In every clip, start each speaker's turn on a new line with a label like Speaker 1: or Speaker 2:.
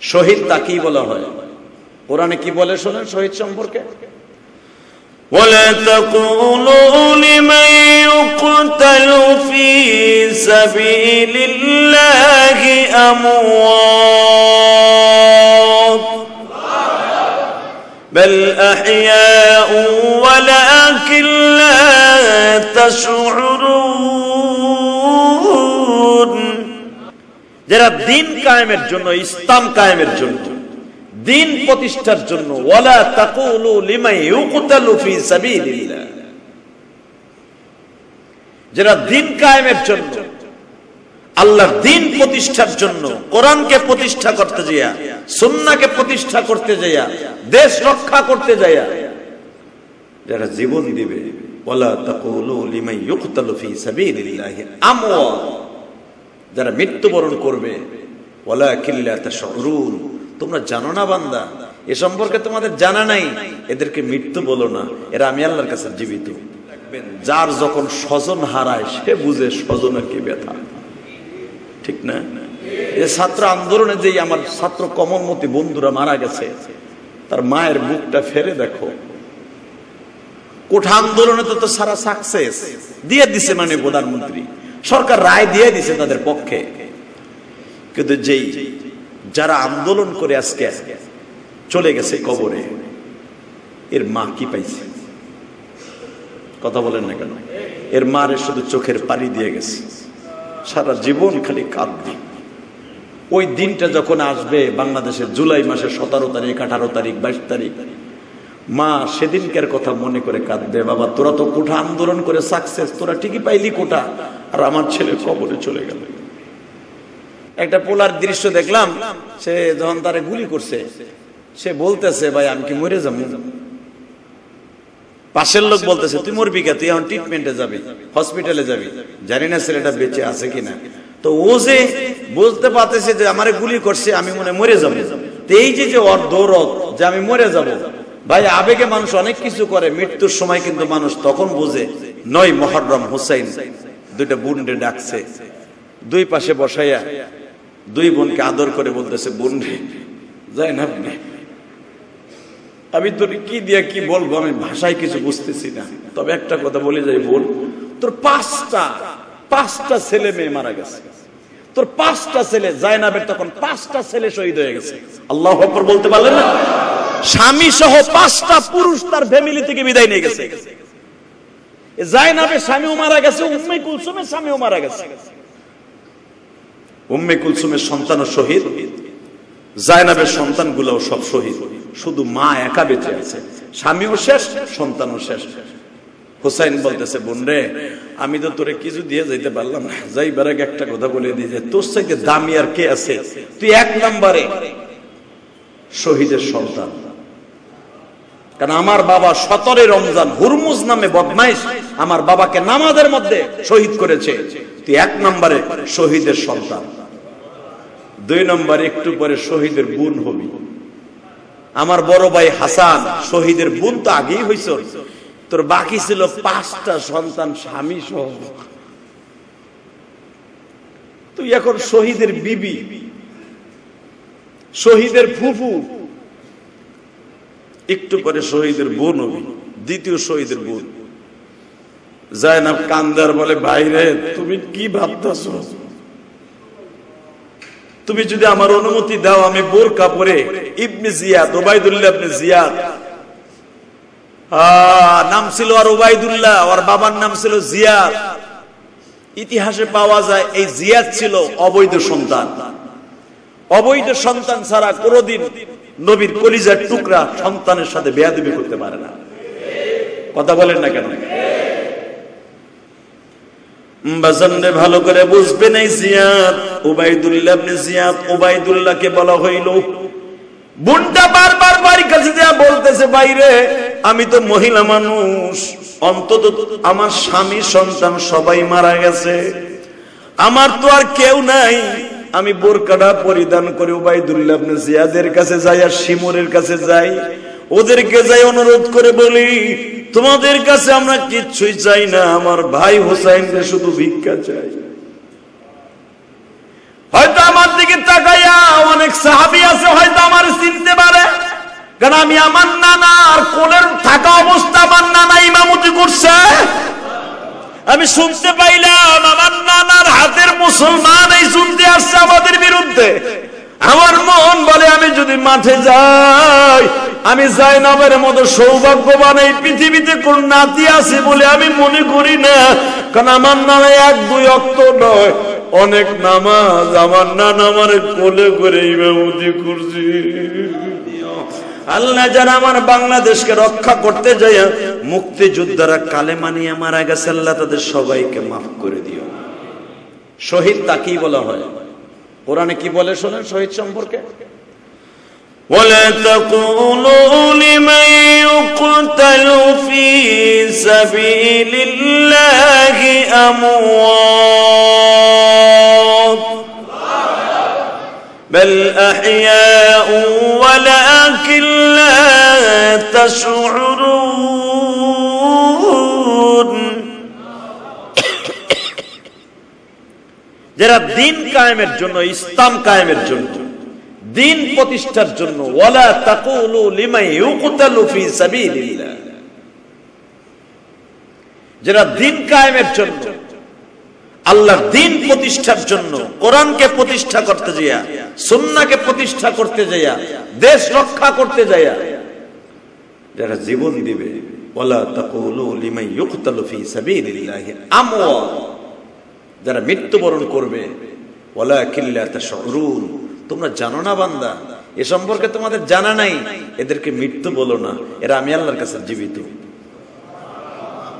Speaker 1: শহীদ তাকেই বলা হয় কোরআনে কি বলে শোনেন শহীদ সম্পর্কে
Speaker 2: ولا تقولوا لمن يقتل في سبيل الله أموات بل أحياء ولكن لا تشعرون
Speaker 1: যারা দিন কায়েমের জন্য, ইসলাম কায়েমের জন্য, দিন প্রতিষ্ঠার জন্য যারা দিন কায়েমের জন্য, আল্লাহর দিন প্রতিষ্ঠার জন্য, কোরআনকে প্রতিষ্ঠা করতে যাইয়া, সুন্নাহকে প্রতিষ্ঠা করতে যাইয়া, দেশ রক্ষা করতে যাইয়া, যারা জীবন দিবে, ওয়ালা তাকুলু লিমাই ইউকতালু ফি সাবিলিল্লাহ আমওয়াত যারা মৃত্যুবরণ করবে ওয়ালা কিল্লা তোমরা জানো না বান্দা, এ সম্পর্কে তোমাদের জানা নাই, এদেরকে মৃত্যু বলো না, এরা আমি আল্লাহর কাছে জীবিত। যার যখন স্বজন হারায়, সে বুঝে স্বজনের কি ব্যথা। ঠিক না? এ ছাত্র আন্দোলনে যেই আমার ছাত্র কমলমতি বন্ধুরা মারা গেছে, তার মায়ের বুকটা ফেরে দেখো। কোঠা আন্দোলনে তো সারা সাকসেস দিয়ে দিছে মানে প্রধানমন্ত্রী। সরকার রায় দিয়ে দিছে তাদের পক্ষে। কিন্তু যেই যারা আন্দোলন করে আজকে চলে গেছে কবরে, এর মা কি পাইছে? কথা বলেন না কেন? এর মারে শুধু চোখের পানি দিয়ে গেছে। সারা জীবন খালি কাঁদবে। ওই দিনটা যখন আসবে বাংলাদেশের জুলাই মাসের সতেরো তারিখ, আঠারো তারিখ, বাইশ তারিখ, মা সেদিনকার কথা মনে করে কাঁদবে, বাবা, তোরা তো কোঠা আন্দোলন করে সাকসেস তোরা ঠিকই পাইলি কোঠা। আর আমার ছেলে কবরে চলে গেল। একটা পোলার দৃশ্য দেখলাম, সে যখন তারে গুলি করছে, সে বলতেছে, ভাই, আমি কি মরে যাব? পাশের লোক বলতেছে, তুই মরবি কে? তুই এখন ট্রিটমেন্টে যাবি হসপিটালে যাবি। জানি না ছেলেটা বেঁচে আছে কিনা। তো ও যে বুঝতে পারতেছে যে আমারে গুলি করছে, আমি মনে মরে যাব। এই যে যে ওর দৌড়ত যে আমি মরে যাব, ভাই, আবেগে মানুষ অনেক কিছু করে, মৃত্যুর সময় কিন্তু মানুষ তখন বোঝে, নয় মহরম হুসাইন দুইটা বুনডে ডাকছে। দুই পাশে বসাইয়া দুই বোনকে আদর করে বলতেছে বোন রে যাই না। আমি তোর কি দিয়ে কি বলব? আমি ভাষায় কিছু বুঝতেছি না। তবে একটা কথা বলে যাই বল তোর পাঁচটা পাঁচটা ছেলে মেয়ে মারা গেছে। তোর পাঁচটা ছেলে জায়নাবের তখন পাঁচটা ছেলে শহীদ হয়ে গেছে। আল্লাহ বলতে পারলেন না? স্বামী সহ পাঁচটা পুরুষ তার ফ্যামিলি থেকে বিদায় নিয়ে গেছে। জায়নাবের স্বামীও মারা গেছে, উম্মে কুলসুমের স্বামীও মারা গেছে। উম্মে কুলসুমের সন্তানও শহীদ, জায়নাবের সব শহীদ। শুধু মা একা বেঁচে আছে, স্বামীও শেষ, সন্তানও শেষ। হুসাইন বলতেছে আমি তো তোরে কিছু দিয়ে যাইতে পারলাম না। যাইবার আগে একটা কথা বলে দিয়ে যে, তোর সাথে দামি আর কে আছে? তুই এক নম্বরে শহীদের সন্তান। কারণ আমার বাবা সতরে রমজান হুরমুজ নামে বদমাইশ আমার বাবাকে নামাজের মধ্যে শহীদ করেছে। তুই এক নম্বরে শহীদের সন্তান। দুই নম্বর একটু পরে শহীদের বোন হবি। আমার বড় ভাই হাসান, শহীদের বোন তো আগেই হয়েছ তোর বাকি ছিল পাঁচটা সন্তান স্বামী সহ। তুই এখন শহীদের বিবি। শহীদের ফুফু। একটু পরে শহীদের বোন হবি, দ্বিতীয় শহীদের বোন। জায়নাব কান্দার বলে বাইরে তুমি কি ভাবতেছ? তুমি যদি আমার অনুমতি দাও, আমি বোরকা পরে ইবনে জিয়াদ, ওবায়দুল্লাহ ইবনে জিয়াদ নাম ছিল আর ওবায়দুল্লাহ, ওর বাবার নাম ছিল জিয়াদ। ইতিহাসে পাওয়া যায়, এই জিয়াদ ছিল অবৈধ সন্তান। অবৈধ সন্তান ছাড়া কোনদিন নবীর কলিজার টুকরা সন্তানের সাথে বেয়াদবি করতে পারে না। কথা বলেন না কেন? ভালো করে জিয়াদ জিয়াদ বলা হইল বোনটা বারবার বাড়ির কাছে বলতেছে, বাইরে, আমি তো মহিলা মানুষ, অন্তত আমার স্বামী সন্তান সবাই মারা গেছে। আমার তো আর কেউ নাই আমি বোরকাটা পরিধান করে ওবাইদুল্লাহ আপনি জিয়াদের কাছে যাই আর শিমুরের কাছে যাই। ওদেরকে যাই অনুরোধ করে বলি, তোমাদের কাছে আমরা কিচ্ছুই চাই না, আমার ভাই হোসাইনকে শুধু ভিক্ষা চাই। হয়তো আমার দিকে তাকাইয়া অনেক সাহাবি আছে কারণ আমি আমার নানার কোলের থাকা অবস্থা আমার নানা ইমামতি করছে। আমি শুনতে পাইলাম, আমার নানার হাতের মুসলমান এই শুনতে আসছে আমাদের বিরুদ্ধে। আমার মন বলে, আমি যদি মাঠে যাই, আমি যাই নামের মতো সৌভাগ্যবান এই পৃথিবীতে কোন নাতি আছে বলে আমি মনে করি না। কারণ আমার নামে এক, দুই অক্ত নয়, অনেক নামাজ আমার নানা আমার কোলে করে ইমামতি করছি। আল্লাহ যারা আমার বাংলাদেশকে রক্ষা করতে যায় মুক্তিযোদ্ধারা কালে মানিয়ে মারা গেছে আল্লাহ তাদের সবাইকে মাফ করে দিও শহীদ তাকেই বলা হয় কোরআনে কি বলে শোনেন শহীদ সম্পর্কে
Speaker 2: ولا تقولوا لمن يقتل في سبيل الله أموات بل أحياء ولكن لا تشعرون
Speaker 1: যারা দিন কায়েমের জন্য ইসলাম কায়েমের জন্য দিন প্রতিষ্ঠার জন্য ওয়ালা তাকুলু লিমাই ইউকতালু ফি সাবিলিল্লাহ যারা দিন কায়েমের জন্য আল্লাহর দিন প্রতিষ্ঠার জন্য, কোরআনকে প্রতিষ্ঠা করতে যাইয়া, সুন্নাহকে প্রতিষ্ঠা করতে যাইয়া, দেশ রক্ষা করতে যাইয়া, যারা জীবন দিবে যারা মৃত্যুবরণ করবে তোমরা জানো না বান্দা, এ সম্পর্কে তোমাদের জানা নাই, এদেরকে মৃত্যু বলো না, এরা আমি আল্লাহর কাছে জীবিত।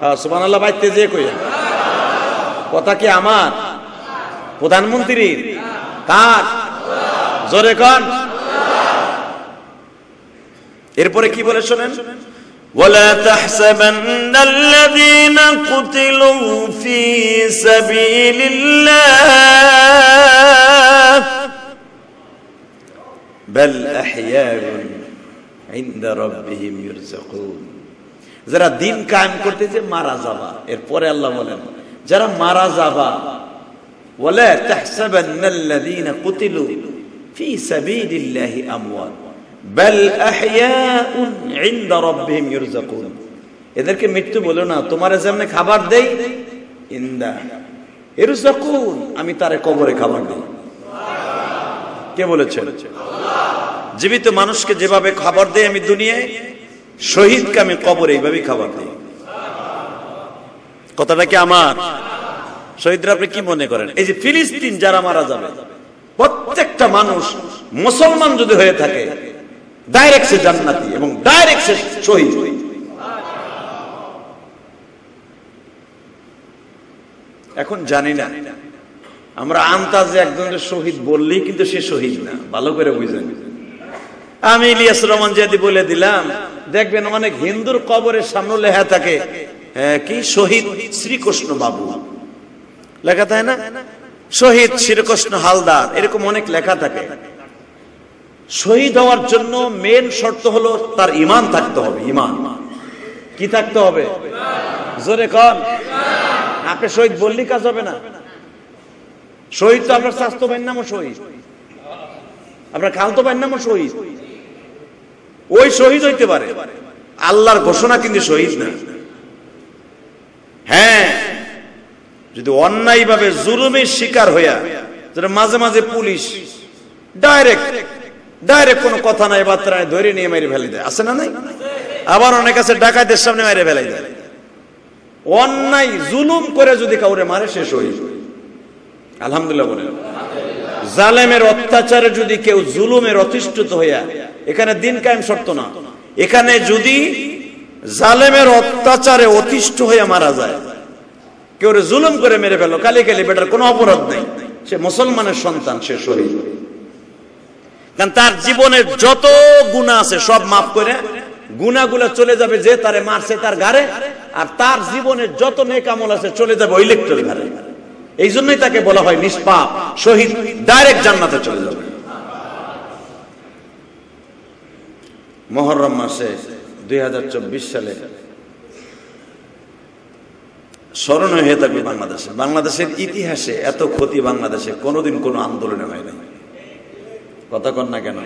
Speaker 1: হ্যাঁ সুবহানাল্লাহ, বাইতে যে কই কথা কি আমার প্রধানমন্ত্রীর কার জোরে কন এরপরে কি বলে শোনেন
Speaker 2: ولا تحسبن الذين قتلوا في سبيل الله
Speaker 1: بل أحياء عند ربهم يرزقون যারা দিন কায়েম করতেছে মারা যাবা এরপরে আল্লাহ বলেন যারা মারা যাবা ولا تحسبن الذين قتلوا في سبيل الله أموات بل أحياء عند ربهم يرزقون এদেরকে মৃত্যু বলো না তোমার যেমন খাবার দেই ইন্দা ইরজাকুন আমি তারে কবরে খাবার দিই কে বলেছেন জীবিত মানুষকে যেভাবে খাবার দেয় আমি দুনিয়ায় শহীদকে আমি কবরে এইভাবেই খাবার দিই কথাটা কি আমার? শহীদরা আপনি কি মনে করেন? এই যে ফিলিস্তিন যারা মারা যাবে, প্রত্যেকটা মানুষ মুসলমান যদি হয়ে থাকে ডাইরেক্ট সে জান্নাতি এবং ডাইরেক্ট সে শহীদ। এখন জানি না, আমরা আন্তাজে একজনের শহীদ বললেই কিন্তু সে শহীদ না, ভালো করে বুঝেন। আমি ইলিয়াস রহমান যদি বলে দিলাম, দেখবেন অনেক হিন্দুর কবরের সামনে লেখা থাকে কি? শহীদ শ্রীকৃষ্ণ বাবু। লেখা থাকে না? শহীদ শ্রীকৃষ্ণ হালদার, এরকম অনেক লেখা থাকে। শহীদ হওয়ার জন্য মেন শর্ত হলো তার ইমান থাকতে হবে, ইমান। কি থাকতে হবে? জোরে কন। আপনি শহীদ বললি কাজ হবে না। শহীদ তো আপনার স্বাস্থ্য পাইন নামও শহীদ। আপনার খালতো পাইন নামও শহীদ। ওই শহীদ হইতে পারে। আল্লাহর ঘোষণা কিন্তু শহীদ না। হ্যাঁ। যদি অন্যায় ভাবে জুলুমের শিকার হইয়া যেটা মাঝে মাঝে পুলিশ ডাইরেক্ট ডাইরেক্ট কোনো কথা নাই বার্তা নাই ধরে নিয়ে মেরে ফেলে দেয়। আছে না নাই? আবার অনেক আছে ডাকাতের সামনে মেরে ফেলাই দেয়। অন্যায়, জুলুম করে যদি কাউরে মারে শেষ শহীদ। আলহামদুলিল্লাহ বলেন জালেমের অত্যাচারে যদি কেউ জুলুমের অতিষ্ঠিত হইয়া, এখানে দিন কায়েম শর্ত না। এখানে যদি জালেমের অত্যাচারে অতিষ্ঠ হয়ে মারা যায়। কেউ জুলুম করে মেরে ফেলো কালি কালি, বেটার কোনো অপরাধ নেই। সে মুসলমানের সন্তান, সে শহীদ। কারণ তার জীবনের যত গুণা আছে, সব মাফ করে গুণাগুলো চলে যাবে যে তারে মারছে তার ঘরে আর তার জীবনের যত নেকামল আছে চলে যাবে ওই লেকটার ঘরে এই জন্যই তাকে বলা হয় নিষ্পাপ, শহীদ ডাইরেক্ট জান্নাতে চলে যাবে। মহরম মাসে দুই হাজার চব্বিশ সালে। স্মরণ হয়ে থাকবে বাংলাদেশে। বাংলাদেশের ইতিহাসে এত ক্ষতি বাংলাদেশে কোনোদিন কোনো আন্দোলনে হয় নাই। কথা কন না কেন?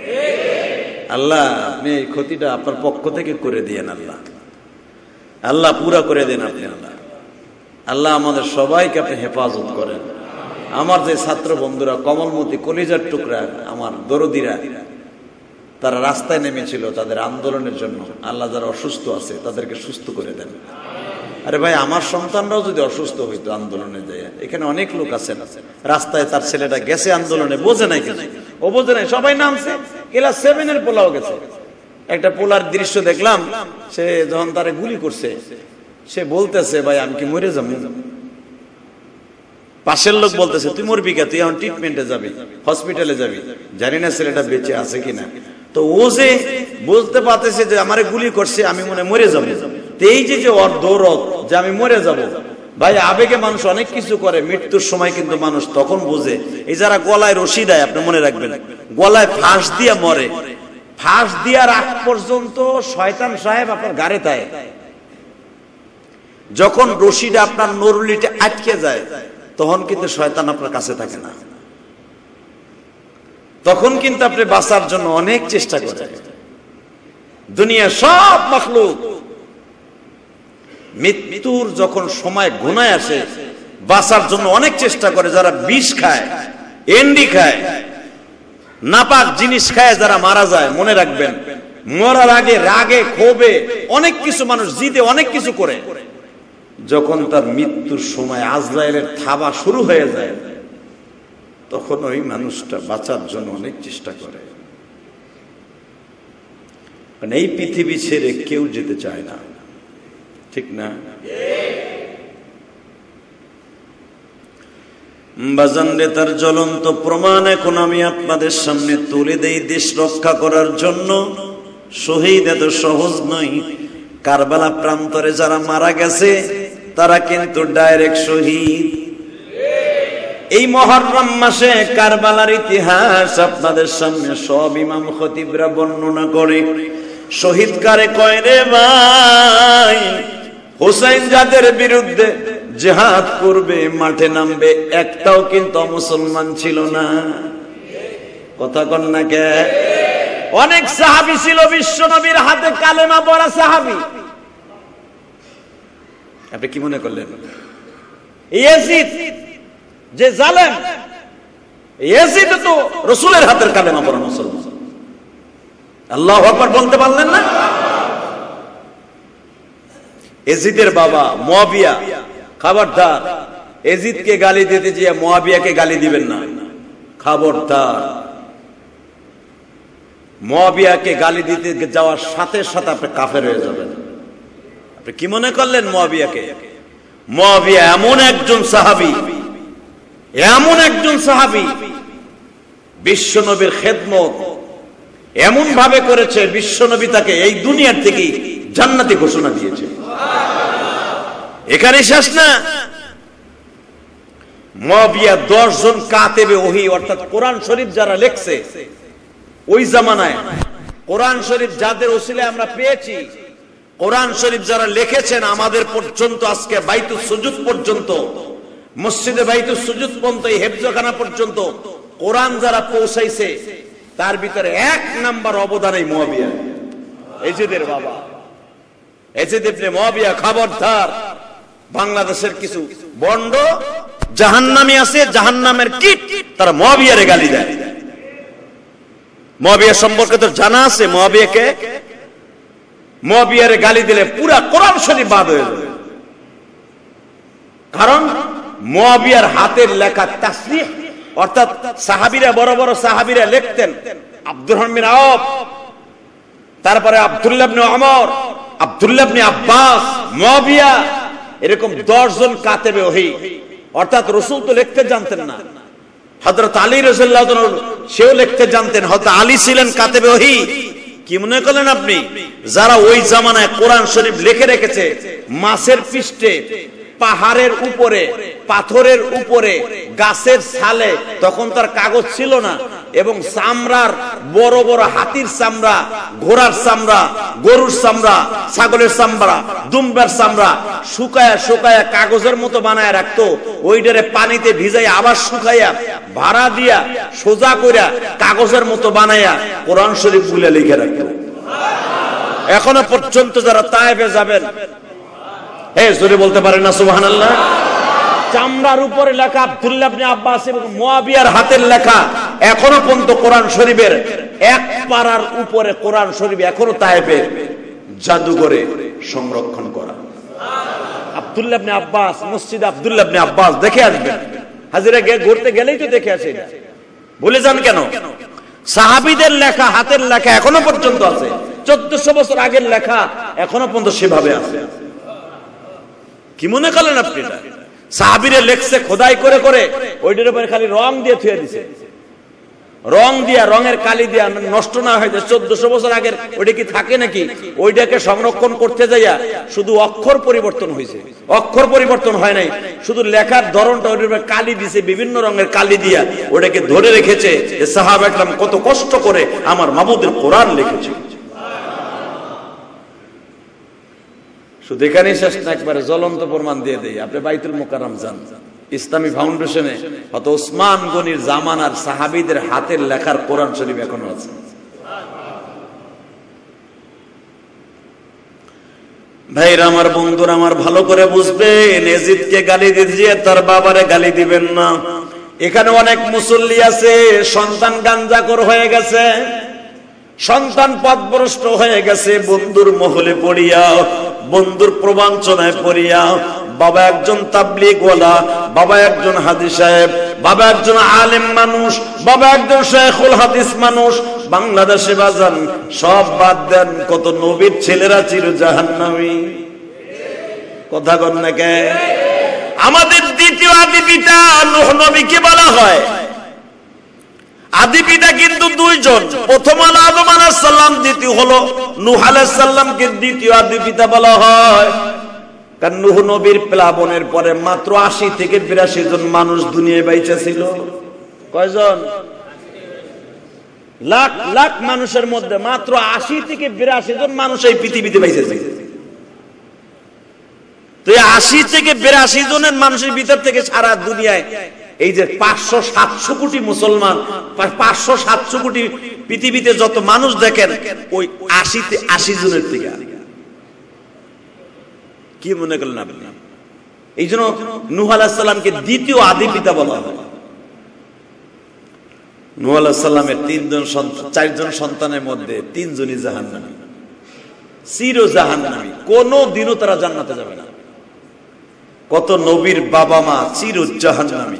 Speaker 1: আল্লাহ, আপনি এই ক্ষতিটা আপনার পক্ষ থেকে করে দিয়েন আল্লাহ। আল্লাহ পুরা করে দেন আপনি আল্লাহ। আল্লাহ আমাদের সবাইকে আপনি হেফাজত করেন। আমার যে ছাত্র বন্ধুরা, কমলমতি কলিজার টুকরা, আমার দরদিরা তারা রাস্তায় নেমেছিল তাদের আন্দোলনের জন্য। আল্লাহ যারা অসুস্থ আছে, তাদেরকে সুস্থ করে দেন। আরে ভাই, আমার সন্তানরাও যদি অসুস্থ হইতো আন্দোলনে যায় এখানে অনেক লোক আছেন। রাস্তায় তার ছেলেটা গেছে আন্দোলনে, বোঝে নাই ও বোঝে নাই, সবাই নামছে। ক্লাস সেভেনের পোলাও গেছে। একটা পোলার দৃশ্য দেখলাম, সে যখন তারে গুলি করছে, সে বলতেছে, ভাই, আমি কি মরে যাব? পাশের লোক বলতেছে, তুই মরবি কে? তুই এখন ট্রিটমেন্টে যাবি হসপিটালে যাবি। জানি না ছেলেটা বেঁচে আছে কিনা। তো ও যে বলতে পারতেছে যে আমারে গুলি করছে, আমি মনে মরে যাব। এই যে যে ওর দৌড়ত যে আমি মরে যাব, ভাই, আবেগে মানুষ অনেক কিছু করে, মৃত্যুর সময় কিন্তু মানুষ তখন বুঝে। এই যারা গলায় রশি দেয়, আপনি মনে রাখবেন, গলায় ফাঁস দিয়ে মরে। ফাঁস দেওয়ার আগ পর্যন্ত শয়তান সাহেব আপনার গাড়ে তায় যখন রশিটা আপনার নরুলিতে আটকে যায়, তখন কিন্তু শয়তান আপনার কাছে থাকে না। তখন কিন্তু আপনি বাঁচার জন্য অনেক চেষ্টা করেন। দুনিয়া সব মখলুক মৃত্যুর যখন সময় ঘনায় আসে, বাঁচার জন্য অনেক চেষ্টা করে, যারা বিষ খায়, এন্ডি খায়, নাপাক জিনিস খায়, যারা মারা যায়, মনে রাখবেন, মরার আগে রাগে, ক্ষোভে অনেক কিছু মানুষ জিদে অনেক কিছু করে। যখন তার মৃত্যুর সময় আজরায়েলের থাবা শুরু হয়ে যায় তখন ওই মানুষটা বাঁচার জন্য অনেক চেষ্টা করে। মানে এই পৃথিবী ছেড়ে কেউ যেতে চায় না। ঠিক না? বাজানরে তার জ্বলন্ত প্রমাণ এখন আমি আপনাদের সামনে তুলে দেই দেশ রক্ষা করার জন্য। শহীদ এত সহজ নয়। কারবালা প্রান্তরে যারা মারা গেছে, তারা কিন্তু ডাইরেক্ট শহীদ। এই মহরম মাসে কারবালার ইতিহাস আপনাদের সামনে সব ইমাম খতিবরা বর্ণনা করে। শহীদ কারে কয় রে ভাই হোসেন যাদের বিরুদ্ধে জেহাদ করবে, মাঠে নামবে, একটাও কিন্তু মুসলমান ছিল না। কথা কন না কে? অনেক সাহাবি ছিল, বিশ্ব নবীর হাতে কালেমা পড়া সাহাবি। আপনি কি মনে করলেন? ইয়াজিদ যে জালেম তো রসুলের হাতের কালেমা পড়া মুসলমান। আল্লাহ আকবার বলতে পারলেন না? এজিদের বাবা মুয়াবিয়া, খবরদার। এজিদকে গালি দিতে গিয়ে মুয়াবিয়াকে গালি দিবেন না। খবরদার। মুয়াবিয়াকে গালি দিতে যাওয়ার সাথে সাথে আপনি কাফের হয়ে যাবেন। আপনি কি মনে করলেন মুয়াবিয়াকে? মুয়াবিয়া এমন একজন সাহাবী এমন একজন সাহাবী, বিশ্বনবীর খেদমত এমন ভাবে করেছে, বিশ্বনবী তাকে এই দুনিয়ার থেকে জান্নাতি ঘোষণা দিয়েছে। এখানে শেষ না? মবিয়া দশ জন কাতেবে ওহি, অর্থাৎ কোরআন শরীফ যারা লেখছে, ওই জামানায়, কোরআন শরীফ যাদের ওসিলে আমরা পেয়েছি, কোরআন শরীফ যারা লিখেছেন আমাদের পর্যন্ত, আজকে বাইতু সুজুদ পর্যন্ত মসজিদে বাইতু সুজুদ পর্যন্ত, এই হেফজখানা পর্যন্ত কোরআন যারা পৌঁছাইছে, তার ভিতরে এক নাম্বার অবদান এই মহাবিয়া এজিদের বাবা। মহাবিয়া খবরদার। বাংলাদেশের কিছু বন্ড আছে কিট তারা মহাবিয়ারে গালি দেয়। মহাবিয়া সম্পর্কে তো জানা আছে মহাবিয়াকে মহাবিয়ারে গালি দিলে পুরা কোরআন শরীফ বাদ হয়ে যাবে। কারণ মহাবিয়ার হাতের লেখা তাসরিহ, অর্থাৎ সাহাবিরা, বড় বড় সাহাবিরা লিখতেন, আব্দুর রহমিন আওফ, তারপরে আব্দুল্লাহ ওমর, আব্দুল্লাহ আব্বাস, মুয়াবিয়া, এরকম 10 জন কাতেবে ওহি। অর্থাৎ রাসূল তো লিখতে জানতেন না। হযরত আলী তাআলা সেও লিখতে জানতেন, হযরত আলী ছিলেন কাতেবে ওহি। কি মনে করলেন আপনি? যারা ওই জামানায় কোরআন শরীফ লিখে রেখেছে, মাছের পৃষ্ঠে পাহাড়ের উপরে, পাথরের উপরে, গাছের ছালে, তখন তার কাগজ ছিল না। এবং চামড়ার বড় বড় হাতির চামড়া, ঘোড়ার চামড়া, গরুর চামড়া, ছাগলের চামড়া, দুম্বার চামড়া শুকায়া শুকায়া কাগজের মতো বানায় রাখতো। ওইটারে পানিতে ভিজাই আবার শুকাইয়া, ভাড়া দিয়া সোজা কইরা কাগজের মতো বানাইয়া কোরআন শরীফ গুলে লিখে রাখতো। এখনও পর্যন্ত যারা তায়েফে যাবেন জোরে বলতে না, সুবহানাল্লাহ। চামড়ার উপরে লেখা আব্বাস এবং মুয়াবিয়ার হাতের লেখা এখনও পর্যন্ত কোরআন শরীফের এক পারার উপরে কোরআন শরীফ এখনও জাদুঘরে সংরক্ষণ করা। আব্দুল্লাহ আব্বাস, মসজিদ আব্দুল্লাহ আব্বাস, দেখে আসবেন। হাজিরা ঘুরতে গেলেই তো দেখে আসেন ভুলে যান কেন? সাহাবিদের লেখা, হাতের লেখা এখনও পর্যন্ত আছে। চোদ্দশো বছর আগের লেখা এখনও পর্যন্ত সেভাবে আছে। কি মনে করেন আপনি? সাহাবিরে লেখছে, খোদাই করে করে, ওইটার উপরে খালি রং দিয়ে থুয়ে দিছে। রং দিয়া, রঙের কালি দিয়া নষ্ট না হয়ে যায়। চোদ্দশো বছর আগের, ওইটা কি থাকে নাকি? ওইটাকে সংরক্ষণ করতে যাইয়া শুধু অক্ষর পরিবর্তন হয়েছে অক্ষর পরিবর্তন হয় নাই। শুধু লেখার ধরনটা ওইটার কালি দিছে, বিভিন্ন রঙের কালি দিয়া। ওটাকে ধরে রেখেছে সাহাব একরাম কত কষ্ট করে আমার মাবুদের কোরআন লিখেছে। শুধু এখানেই শেষ না, একবারে জ্বলন্ত প্রমাণ দিয়ে দেই। আপনি বাইতুল মোকাররম যান। ইসলামী ফাউন্ডেশনে হত ওসমান গনির জামানার সাহাবিদের হাতের লেখার কোরআন শরীফ এখনও আছে। ভাইরা, আমার বন্ধুরা, আমার ভালো করে বুঝবেন, এজিদকে গালি দিতে তার বাবারে গালি দিবেন না। এখানে অনেক মুসল্লি আছে, সন্তান গাঞ্জাকর হয়ে গেছে। সন্তান পথভ্রষ্ট হয়ে গেছে, বন্ধুর মহলে পড়িয়া, বন্ধুর প্রবাঞ্চনায় পড়িয়া, বাবা একজন তাবলিগ ওয়ালা বাবা একজন হাদিস সাহেব, বাবা একজন আলেম মানুষ, বাবা একজন শেখুল হাদিস মানুষ। বাংলাদেশে বাজান, সব বাদ দেন, কত নবীর ছেলেরা চির জাহান্নামী। কথা কন না কে? আমাদের দ্বিতীয় আদি পিতা নবীকে বলা হয়। আদি পিতা কিন্তু দুইজন। প্রথম হলো আদম আলাইহিস সালাম, দ্বিতীয় হলো নূহ আলাইহিস সালামকে দ্বিতীয় আদি পিতা বলা হয়। কারণ নূহ নবীর প্লাবনের পরে মাত্র 80 থেকে 82 জন মানুষ দুনিয়ায় বাইচা ছিল। কয়জন? লাখ লাখ মানুষের মধ্যে মাত্র 80 থেকে 82 জন মানুষ এই পৃথিবীতে বাইচা ছিল। তো 80 থেকে 82 জনের মানুষের ভিতর থেকে সারা দুনিয়ায় এই যে পাঁচশো সাতশো কোটি মুসলমান, পাঁচশো সাতশো কোটি পৃথিবীতে যত মানুষ দেখেন, ওই আশিতে আশি জনের থেকে। কি মনে করলেন আপনি? এই জন্য নুহ আলাহিসাল্লামকে দ্বিতীয় আদি পিতা বলা হয়। নুহ আলাহিসাল্লামের তিনজন সন্তান, চারজন সন্তানের মধ্যে তিনজনই জাহান নামী চির জাহান নামী কোনো দিনও তারা জান্নাতে যাবে না। কত নবীর বাবা মা চির জাহান নামী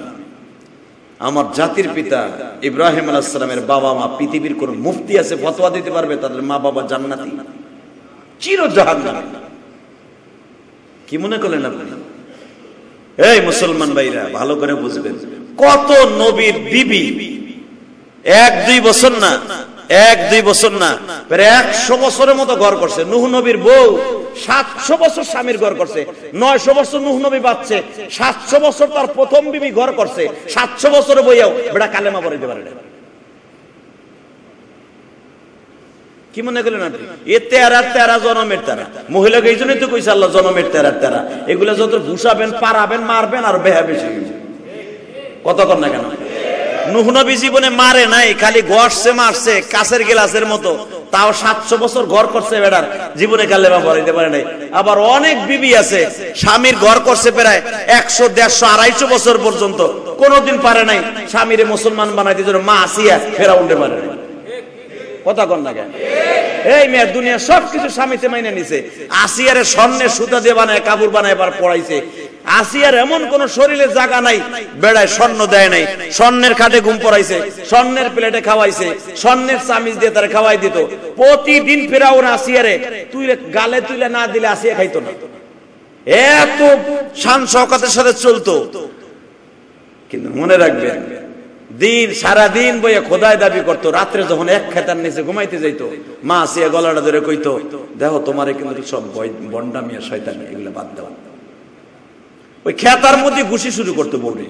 Speaker 1: আমার জাতির পিতা ইব্রাহিম আলাহামের বাবা মা, পৃথিবীর কোন মুফতি আছে ফতোয়া দিতে পারবে, তাদের মা বাবা জান্নাতি। চির কি মনে করলেন আপনি? এই মুসলমান ভাইরা, ভালো করে বুঝবেন। কত নবীর বিবি? এক, দুই বছর না এক, দুই বছর না। প্রায় একশো বছরের মতো ঘর করছে। নুহ নবীর বউ সাতশো বছর স্বামীর ঘর করছে। নয়শো বছর নুহ নবী বাঁচছে। সাতশো বছর তার প্রথম বিবি ঘর করছে। সাতশো বছর বইয়াও বেটা কালেমা পড়াইতে পারে কি মনে করলেন আপনি? এ তেরার তেরা জনমের তেরা। মহিলাকে এই জন্যই তো কইছে আল্লাহ, জনমের তেরার তেরা। এগুলো যত ঘুষাবেন পারাবেন মারবেন, আর বেহা বেশি কতক্ষণ না কেন? নুহ নবী জীবনে মারে নাই, খালি গসছে মারছে, কাছের গেলাসের মতো। তাও সাতশো বছর ঘর করছে বেড়ার, জীবনে কালেমা পড়াইতে পারে নাই। আবার অনেক বিবি আছে, স্বামীর ঘর করছে প্রায় একশো, দেড়শো, আড়াইশো বছর পর্যন্ত। কোনোদিন পারে নাই, স্বামীরে মুসলমান বানাইতে জন্য মা আসিয়া ফেরা উঠে পারে কথা কন না কেন? এই মেয়ের দুনিয়া সবকিছু স্বামীতে মাইনে নিছে। আসিয়ারে স্বর্ণের সুতা দিয়ে বানায়, কাপড় বানায়, এবার পড়াইছে। আসিয়ার এমন কোন শরীরে জায়গা নাই, বেড়ায় স্বর্ণ দেয় নাই, স্বর্ণের খাটে ঘুম পড়াইছে, স্বর্ণের প্লেটে খাওয়াইছে, স্বর্ণের চামিচ দিয়ে তারা খাওয়াই দিত। প্রতিদিন ফেরাও না আসিয়ারে তুই গালে তুলে না দিলে আসিয়া খাইতো না। এত শান শওকতের সাথে চলতো। কিন্তু মনে রাখবেন, দিন সারা দিন বইয়ে খোদায় দাবি করতো, রাত্রে যখন এক খেতার নিচে ঘুমাইতে যাইতো, মা আসিয়া গলাটা ধরে কইতো, দেখো, তোমারে কিন্তু সব বন্ডামিয়া শয়তান, এগুলো বাদ দেওয়া ওই খেতার মধ্যে ঘুষি শুরু করতে বউরে।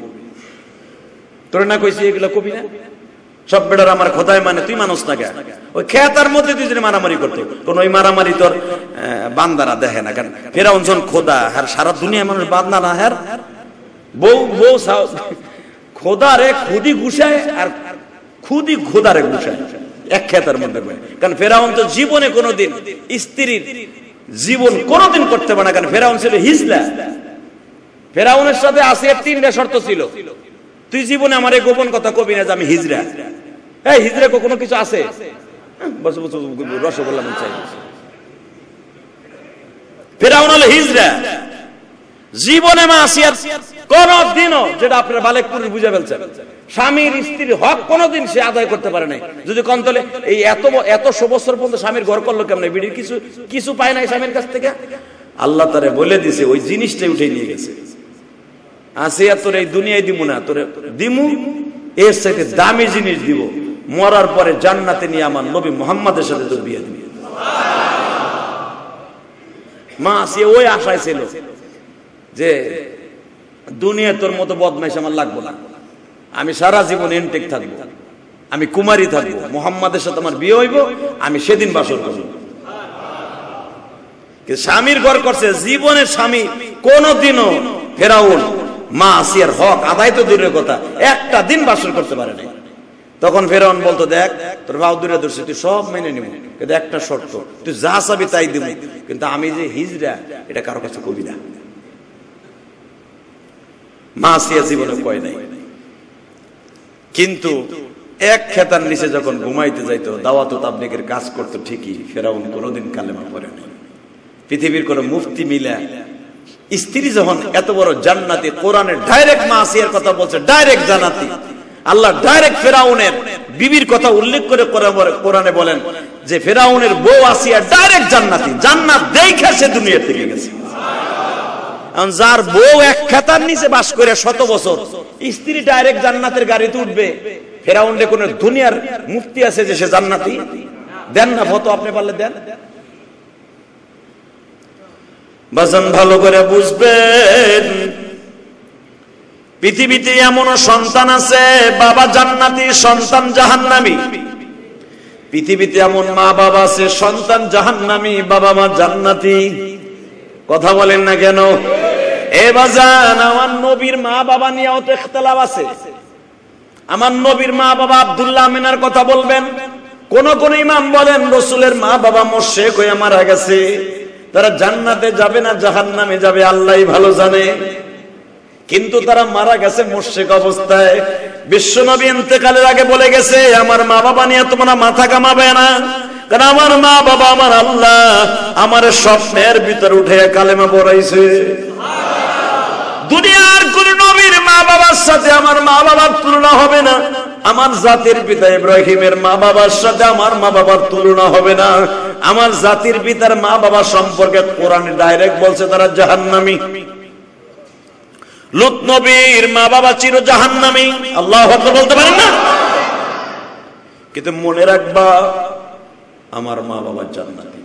Speaker 1: তোরে না কইছি এগুলো কবি না? সব বেড়ার আমার খোদায় মানে তুই মানুষ না কে ওই খেতার মধ্যে দুজনে মারামারি করতো। কোন ওই মারামারি তোর বান্দারা দেখে না কেন? ফেরা অঞ্চল খোদা, আর সারা দুনিয়া মানুষ বান্দা না হ্যার বউ বউ সাও- খোদারে খুদি ঘুষায় আর খুদি খোদারে ঘুষায়। এক খেতার মধ্যে করে। কারণ ফেরাউন তো জীবনে কোনোদিন স্ত্রীর জীবন কোনোদিন করতে পারে না। কারণ ফেরাউন ছিল হিজলা। ফেরাউনের সাথে আসিয়ার তিনটা শর্ত ছিল। তুই জীবনে আমার এই গোপন কথা কবি না যে আমি হিজরা। এই, হিজরা কোনো কিছু আছে? বসে বসে রসগোল্লা চাই। ফেরাউন হলো হিজরা। জীবনে মা আসিয়ার কোন দিনও যেটা আপনার বালেকপুরের বুঝে ফেলছেন, স্বামীর স্ত্রীর হক কোনোদিন সে আদায় করতে পারে নাই। যদি কন্তলে এই এত এত বছর পর্যন্ত স্বামীর ঘর করল কেমন? বিড়ির কিছু কিছু পায় নাই স্বামীর কাছ থেকে? আল্লাহ তারে বলে দিছে, ওই জিনিসটাই উঠে নিয়ে গেছে। আসিয়া তোর এই দুনিয়ায় দিব না, তোর দিমু, এর সাথে দামি জিনিস দিব। মরার পরে জান্নাতে নিয়ে আমার নবী মোহাম্মদের সাথে তোর বিয়ে দিবি। মা আসিয়া ওই আশায় ছিল যে দুনিয়া তোর মতো বদমাইশ আমার লাগবো না। আমি সারা জীবন এনটেক থাকব, আমি কুমারী থাকব, মোহাম্মদের সাথে আমার বিয়ে হইব, আমি সেদিন বাসর করব। স্বামীর ঘর করছে, জীবনের স্বামী কোনদিনও ফেরাউন মা আসিয়ার হক আদায় তো দূরের কথা। একটা দিন বাসর করতে পারে নাই। তখন ফেরাউন বলতো, দেখ, তোর তুই সব মেনে নিব। কিন্তু একটা শর্ত, তুই যা তাই দিব। কিন্তু আমি যে হিজরা এটা কারও কাছে মা আসিয়া জীবনে কয় নাই। কিন্তু এক খেতার নিচে যখন ঘুমাইতে যাইতো, দাওয়াত তাবলিকের কাজ করতো ঠিকই, ফেরাউন কোনোদিন কালেমা পড়ে নাই। পৃথিবীর কোন মুফতি মিলা স্ত্রী যখন এত বড় জান্নাতি, কোরআনের ডাইরেক্ট মা আসিয়ার কথা বলছে ডাইরেক্ট জান্নাতি। আল্লাহ ডাইরেক্ট ফেরাউনের বিবির কথা উল্লেখ করে কোরআনে বলেন যে ফেরাউনের বউ আসিয়া ডাইরেক্ট জান্নাতি, জান্নাত দেখে সে দুনিয়া থেকে গেছে। যার বউ এক খেতার নিচে বাস করে শত বছর, স্ত্রী ডাইরেক্ট জান্নাতের গাড়িতে উঠবে। ফেরাউন্ডে কোন দুনিয়ার মুক্তি আছে যে সে জান্নাতি? দেন না ফটো আপনি পারলে দেন? বাজান ভালো করে বুঝবেন। পৃথিবীতে এমন সন্তান আছে, বাবা জান্নাতি, সন্তান জাহান্নামী। পৃথিবীতে এমন মা বাবা আছে, সন্তান জাহান্নামী, বাবা মা জান্নাতি। কথা বলেন না কেন? এ বাজান, আমার নবীর মা বাবা নিয়েও তো ইখতিলাফ আছে। আমার নবীর মা বাবা আব্দুল্লাহ মিনার কথা বলবেন। কোন কোন ইমাম বলেন, রসুলের মা বাবা মোশেক হয়ে মারা গেছে। তারা জান্নাতে যাবে না জাহান্নামে যাবে আল্লাহই ভালো জানে। কিন্তু তারা মারা গেছে মোশেক অবস্থায়। বিশ্বনবী ইন্তেকালের আগে বলে গেছে, আমার মা বাবা নিয়ে তোমরা মাথা কামাবে না। কারণ আমার মা বাবা আমার আল্লাহ, আমার স্বপ্নের ভিতর উঠে কালেমা পড়াইছে। দুনিয়ার কোন নবীর মা বাবার সাথে আমার মা বাবার তুলনা হবে না। আমার জাতির পিতা ইব্রাহিমের মা বাবার সাথে আমার মা বাবার তুলনা হবে না। আমার জাতির পিতার মা বাবা সম্পর্কে কোরআন ডাইরেক্ট বলছে তারা জাহান্নামী। লুত নবীর মা বাবা চির জাহান্নামী। আল্লাহ বলতে পারেন না? কিন্তু মনে রাখবা, আমার মা বাবার জান্নাতি।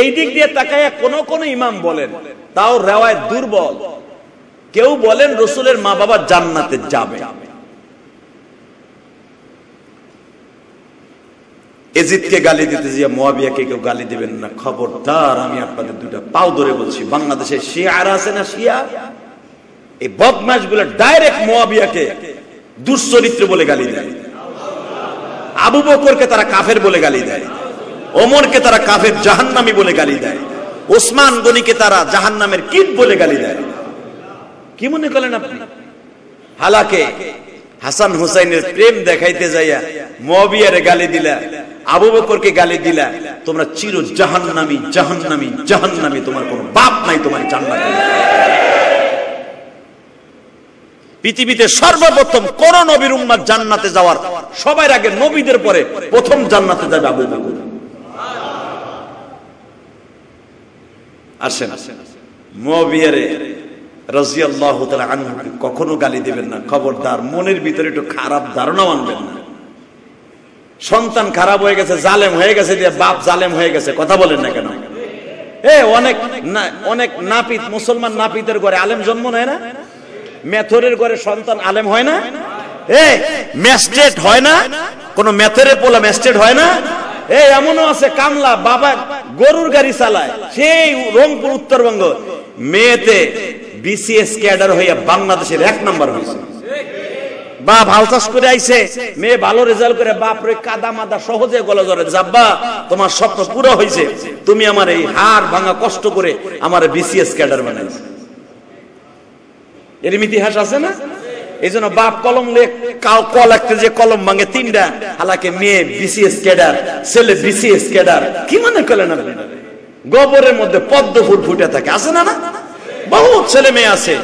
Speaker 1: এই দিক দিয়ে তাকায় কোন কোন ইমাম বলেন, তাও রেওয়ায় দুর্বল। কেউ বলেন রসুলের মা বাবা জান্নাতে যাবে। এজিদকে গালি দিতে মোয়াবিয়াকে কেউ গালি দিবেন না, খবরদার, আমি আপনাদের দুটা পাও ধরে বলছি, বাংলাদেশে আছে না শিয়া? এই বদমাসগুলো ডাইরেক্ট মোয়াবিয়াকে দুশ্চরিত্র বলে গালি দেয়। আবু বকরকে তারা কাফের বলে গালি দেয়। ওমরকে তারা কাফের জাহান্নামি বলে গালি দেয়। ওসমান গনিকে তারা জাহান্নামের কিট বলে গালি দেয়। কি মনে করলেন আপনি? হালাকে হাসান হুসাইনের প্রেম দেখাইতে যাইয়া মবিয়ারে গালি দিলা, আবু বকরকে গালি দিলা, তোমরা চির জাহান্নামী জাহান্নামী জাহান্নামী, তোমার কোনো বাপ নাই তোমার জান্নাতে। পৃথিবীতে সর্বপ্রথম কোন নবীর উম্মার জান্নাতে যাওয়ার, সবার আগে নবীদের পরে প্রথম জান্নাতে যাবে আবু বকর। আসেন মবিয়ারে কখনো গালি দিবেন না। খবরদার, মনের ভিতরে একটু খারাপ ধারণা আনবেন না। সন্তান খারাপ হয়ে গেছে, জালেম হয়ে গেছে দিয়ে বাপ জালেম হয়ে গেছে, কথা বলেন না কেন? এ, অনেক অনেক নাপিত, মুসলমান নাপিতের ঘরে আলেম জন্ম নেয় না? মেথরের ঘরে সন্তান আলেম হয় না? এ ম্যাস্টেট হয় না? কোন মেথরের পোলা হয় না? এমনও আছে, কামলা বাবা গরুর গাড়ি চালায়, সেই রংপুর, উত্তরবঙ্গ। মেয়েতে বিসিএস ক্যাডার হইয়া বাংলাদেশের এক নাম্বার হয়েছে বাপ হাল চাষ করে আইছে, মেয়ে ভালো রেজাল্ট করে বাপ রে কাদা মাদা সহজে গলা জরে যাব্বা তোমার স্বপ্ন পুরো হয়েছে তুমি আমার এই হাড় ভাঙা কষ্ট করে আমার বিসিএস ক্যাডার বানাইছে। এরম ইতিহাস আছে না? এই জন্য বাপ কলম লেখ কাও ক লাগতে যে কলম ভাঙে তিনটা, হালাকে মেয়ে বিসিএস ক্যাডার, ছেলে বিসিএস ক্যাডার, কি মনে করলেন আপনি? গোবরের মধ্যে পদ্ম ফুল ফুটে থাকে, আছে না না? বহুত ছেলে মেয়ে আছে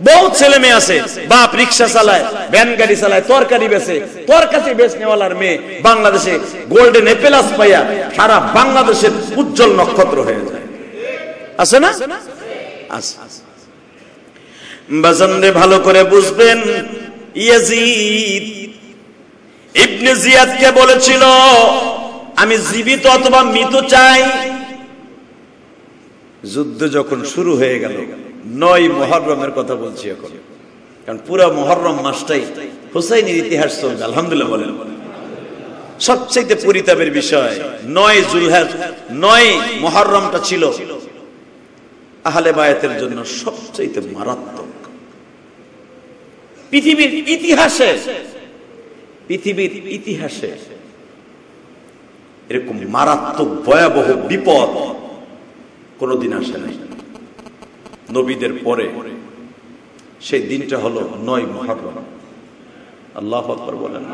Speaker 1: বহুত ছেলে মেয়ে আছে। বাপ রিক্সা চালায়, ভ্যান গাড়ি চালায়, তরকারি বেচে। তরকারি বেচনেওয়ালার মেয়ে বাংলাদেশে গোল্ডেন এপেলাস পাইয়া সারা বাংলাদেশের উজ্জ্বল নক্ষত্র হয়ে যায়। আছে না? আছে। ভালো করে বুঝবেন। ইয়াজিদ ইবনে জিয়াদকে বলেছিল, আমি জীবিত অথবা মৃত চাই। যুদ্ধ যখন শুরু হয়ে গেল, নয় মহরমের কথা বলছি এখন। কারণ পুরো মহরম মাসটাই হুসাইনের ইতিহাস চলবে, আলহামদুলিল্লাহ বলেন। সবচেয়ে পরিতাপের বিষয়, নয় জুলহাজ, নয় মহরমটা ছিল আহলে বায়াতের জন্য সবচেয়ে মারাত্মক। পৃথিবীর ইতিহাসে পৃথিবীর ইতিহাসে এরকম মারাত্মক ভয়াবহ বিপদ কোনদিন আসে নাই। নবীদের পরে সেই দিনটা হলো নয় মহরম আল্লাহ আকবর বলেন।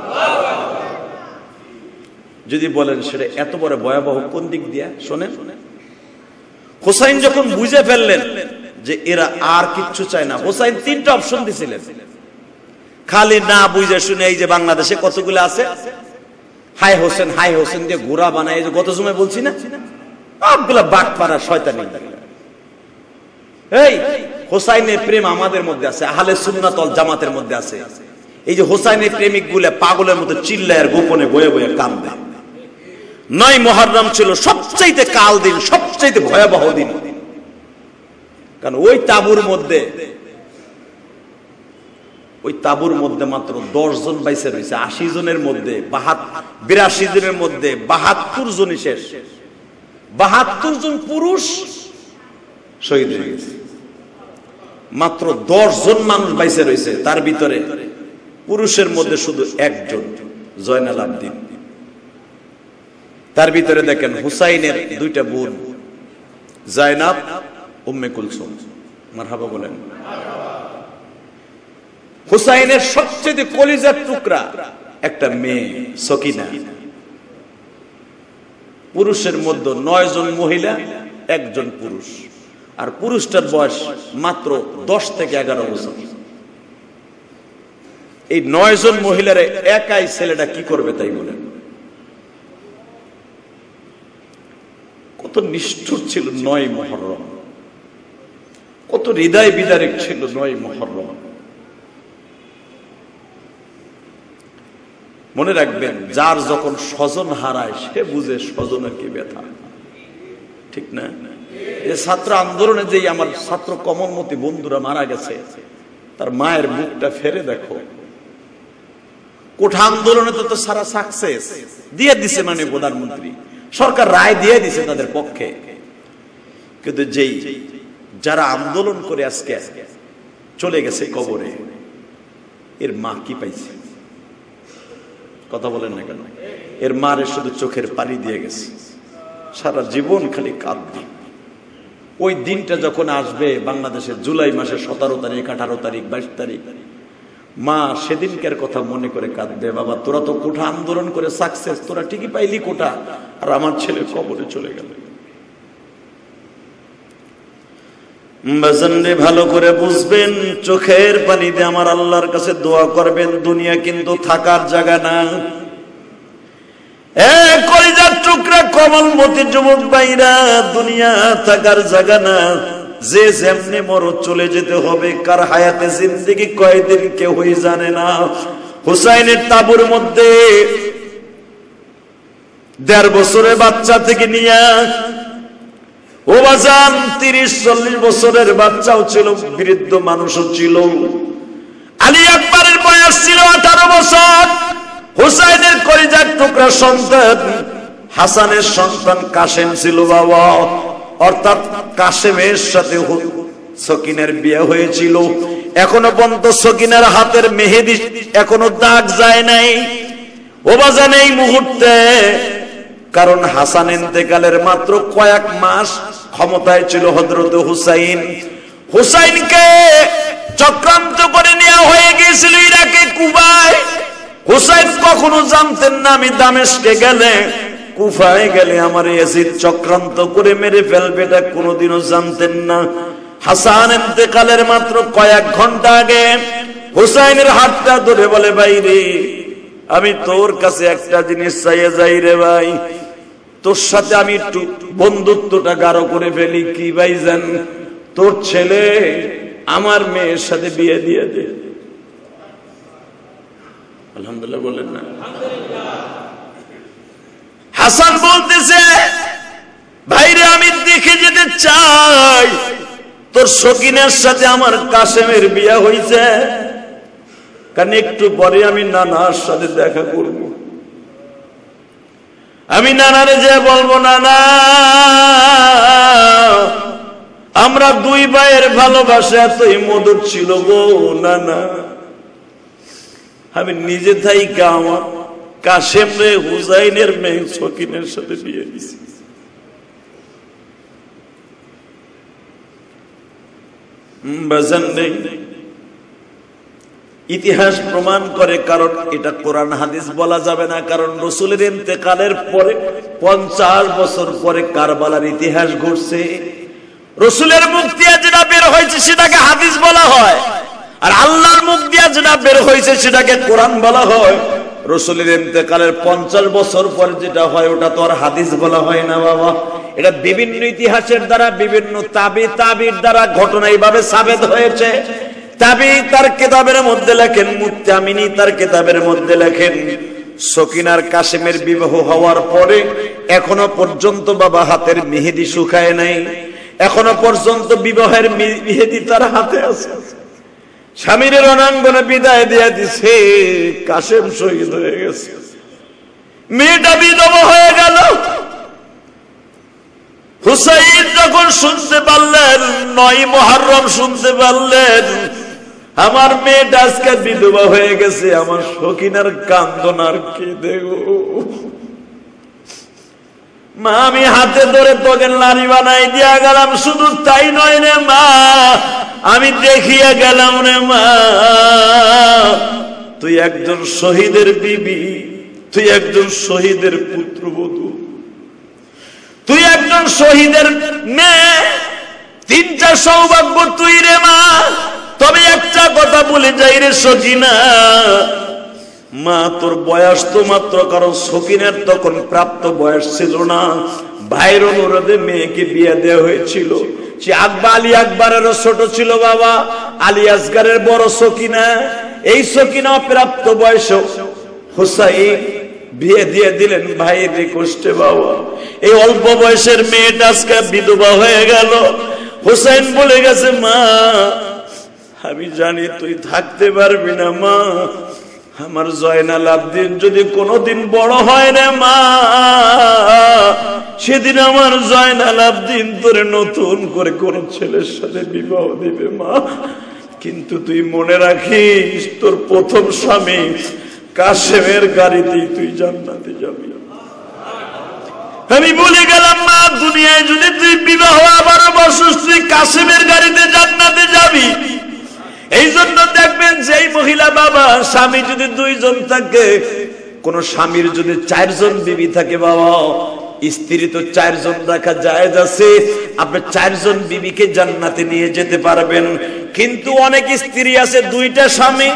Speaker 1: যদি বলেন সেটা এত বড় ভয়াবহ কোন দিক দিয়া? শোনেন। হোসাইন যখন বুঝে ফেললেন যে এরা আর কিচ্ছু চায় না, হোসাইন তিনটা অপশন দিছিলেন। খালি না বুঝে শুনে এই যে বাংলাদেশে কতগুলো আছে? হাই হোসেন হাই হোসেন দিয়ে ঘোড়া বানায় গত সময় বলছি না? সবগুলা পাড়া শয়তানি। এই, হোসাইনের প্রেম আমাদের মধ্যে আছে, আহলে সুন্নাতল জামাতের মধ্যে আছে। এই যে হোসাইনের প্রেমিকগুলা পাগলের চিল্লায় গোপনে বয়ে বয়ে কান্দে নয় মহরম ছিল সবচাইতে কাল দিন, সবচাইতে ভয়াবহ দিন। কারণ ওই তাবুর মধ্যে, ওই তাবুর মধ্যে মাত্র দশ জন বাইসে রয়েছে, আশি জনের মধ্যে, বাহাত, বিরাশি জনের মধ্যে, বাহাত্তর জনই শেষ। বাহাত্তর জন পুরুষ শহীদ হয়ে গেছে। মাত্র দশ জন মানুষ বাইসে রয়েছে, তার ভিতরে পুরুষের মধ্যে শুধু একজন, জয়নাল আবদিন। তার ভিতরে দেখেন হুসাইনের দুইটা বোন, জায়নাব, উম্মে কুলসুম। মারহাবা বলেন। হুসাইনের সবচেয়ে কলিজার টুকরা একটা মেয়ে, সকিনা। পুরুষের মধ্যে নয় জন মহিলা, একজন পুরুষ। আর পুরুষটার বয়স মাত্র দশ থেকে এগারো বছর। এই নয় জন মহিলার একাই ছেলেটা কি করবে তাই বলেন কত নিষ্ঠুর ছিল নয় মহরম। কত হৃদয় বিদারক ছিল নয় মহরম। মনে রাখবেন, যার যখন স্বজন হারায়, সে বুঝে স্বজনের কি ব্যথা। ঠিক না? যে ছাত্র আন্দোলনে যেই আমার ছাত্র কমলমতি বন্ধুরা মারা গেছে, তার মায়ের মুখটা ফেরে দেখো। কোঠা আন্দোলনে তো তো সারা সাকসেস দিয়ে দিছে মানে প্রধানমন্ত্রী। সরকার রায় দিয়ে দিছে তাদের পক্ষে। কিন্তু যেই, যারা আন্দোলন করে আজকে চলে গেছে কবরে, এর মা কি পাইছে? কথা বলেন না কেন? এর মারে শুধু চোখের পানি দিয়ে গেছে। সারা জীবন খালি কাঁদবে। ওই দিনটা যখন আসবে, বাংলাদেশের জুলাই মাসের সতেরো তারিখ, আঠারো তারিখ, বাইশ তারিখ, মা সেদিনকার কথা মনে করে কাঁদবে, বাবা, তোরা তো কোঠা আন্দোলন করে সাকসেস তোরা ঠিকই পাইলি কোটা আর আমার ছেলে কবরে চলে গেল। ভালো করে বুঝবেন, চোখের পানিতে আমার আল্লাহর কাছে দোয়া করবেন, দুনিয়া কিন্তু থাকার জায়গা না। দুনিয়া থাকার না। যে চলে যেতে হবে, কার হায়াতে জানে না। হুসাইনের মধ্যে দেড় বছরের বাচ্চা থেকে নিয়ে ও তিরিশ, চল্লিশ বছরের বাচ্চাও ছিল, বৃদ্ধ মানুষও ছিল। আলী আকবরের বয়স ছিল আঠারো বছর। হুসাইনের কলিজার টুকরা সন্তান, হাসানের সন্তান কাশেম ছিল বাবা। অর্থাৎ কাশেমের সাথে সকিনের বিয়ে হয়েছিল। এখনও পর্যন্ত সকিনের হাতের মেহেদি এখনও দাগ যায় নাই। ও বাজান, এই মুহূর্তে কারণ হাসান ইন্তেকালের মাত্র কয়েক মাস ক্ষমতায় ছিল হজরত হুসাইন। হুসাইনকে চক্রান্ত করে নেওয়া হয়ে গিয়েছিল ইরাকে, কুবায়। হুসাইন কখনো জানতেন না আমি দামেশকে গেলে। কুফায় গেলে আমার এসিড চক্রান্ত করে মেরে ফেলবে, এটা কোনোদিনও জানতেন না। হাসান ইন্তেকালের মাত্র কয়েক ঘণ্টা আগে হুসাইনের হাতটা ধরে বলে বাইরে আমি তোর কাছে একটা জিনিস চাইয়ে যাই রে ভাই। তোর সাথে আমি একটু বন্ধুত্বটা গাঢ় করে ফেলি, কি ভাই জান? তোর ছেলে আমার মেয়ের সাথে বিয়ে দিয়ে দে। আলহামদুলিল্লাহ বলেন না। হাসান বলতেছে, ভাইরে, আমি দেখে যেতে চাই। তোর সকিনের সাথে আমার কাশেমের বিয়ে হয়েছে কারণ একটু পরে আমি নানার সাথে দেখা করব। আমি নানারে যে বলব, নানা, আমরা দুই ভাইয়ের ভালোবাসা এতই মধুর ছিল গো, নানা। আমি নিজে থাইকা আমার কাশেম রে হুজাইনের মেয়ে সকিনের সাথে বিয়ে দিছি। বাজান নেই। ইতিহাস প্রমাণ করে কারণ এটা কোরআন হাদিস বলা যাবে না, কারণ রসুলের ইন্তেকালের পরে, পঞ্চাশ বছর পরে কারবালার ইতিহাস ঘটছে রসুলের মুখ দিয়ে যেটা বের হয়েছে সেটাকে হাদিস বলা হয়, আর আল্লাহর মুখ দিয়ে যেটা বের হয়েছে সেটাকে কোরআন বলা হয়। রসুলের ইন্তেকালের পঞ্চাশ বছর পর যেটা হয়, ওটা তো আর হাদিস বলা হয় না বাবা। এটা বিভিন্ন ইতিহাসের দ্বারা, বিভিন্ন তাবি তাবির দ্বারা ঘটনা এইভাবে সাবেত হয়েছে। তাবি তার কেতাবের মধ্যে লেখেন মুত্তামিনী তার কেতাবের মধ্যে লেখেন, সকিনার কাশেমের বিবাহ হওয়ার পরে এখনও পর্যন্ত বাবা হাতের মেহেদি শুকায় নাই, এখনও পর্যন্ত বিবাহের মেহেদি তার হাতে আছে। স্বামীর রণাঙ্গনে বিদায় দিয়ে দিছে, কাশেম শহীদ হয়ে গেছে। মেয়েটা বিধবা হয়ে গেল। হুসাইন যখন শুনতে পারলেন, নয় মহারম শুনতে পারলেন আমার মেয়েটা আজকে বিধবা হয়ে গেছে, আমার সকিনার কান্দনার কে দেব মা, আমি হাতে ধরে তোকে নারী বানাই দিয়া গেলাম, শুধু তাই নয় রে মা, আমি দেখিয়া গেলাম রে মা, তুই একজন শহীদের বিবি, তুই একজন শহীদের পুত্রবধূ। তুই একজন শহীদের মেয়ে, তিনটা সৌভাগ্য তুই রে মা। তবে একটা কথা বলে যাই রে সকিনা মা, তোর বয়স তো মাত্র, কারণ সকিনের তখন প্রাপ্ত বয়স ছিল না। ভাইয়ের অনুরোধে মেয়েকে বিয়ে দেওয়া হয়েছিল। সে আকবা আলী আকবরেরও ছোট ছিল বাবা, আলী আসগারের বড় সকিনা এই সকিনা প্রাপ্ত বয়স হুসাইন বিয়ে দিয়ে দিলেন ভাইয়ের রিকোয়েস্টে বাবা। এই অল্প বয়সের মেয়েটা আজকে বিধবা হয়ে গেল। হুসাইন বলে গেছে, মা আমি জানি তুই থাকতে পারবি না, মা। আমার জয়নাল আবদিন যদি কোনোদিন বড় হয় রে, মা, সেদিন আমার জয়নাল আবদিন তোরে নতুন করে কোন ছেলের সাথে বিবাহ দিবে, মা। কিন্তু তুই মনে রাখিস, তোর প্রথম স্বামী কাশেমের গাড়িতেই তুই জান্নাতে যাবি। আমি বলে গেলাম, মা, দুনিয়ায় যদি তুই বিবাহ আবার বসস, তুই কাশেমের গাড়িতে জান্নাতে যাবি। এই জন্য দেখবেন যেই মহিলা বাবা, স্বামী যদি দুইজন থাকে, কোন স্বামীর যদি চারজন বিবি থাকে বাবা, স্ত্রী তো চারজন দেখা যায় আছে। আপনি চারজন বিবিকে জান্নাতে নিয়ে যেতে পারবেন। কিন্তু অনেক স্ত্রী আছে, দুইটা স্বামী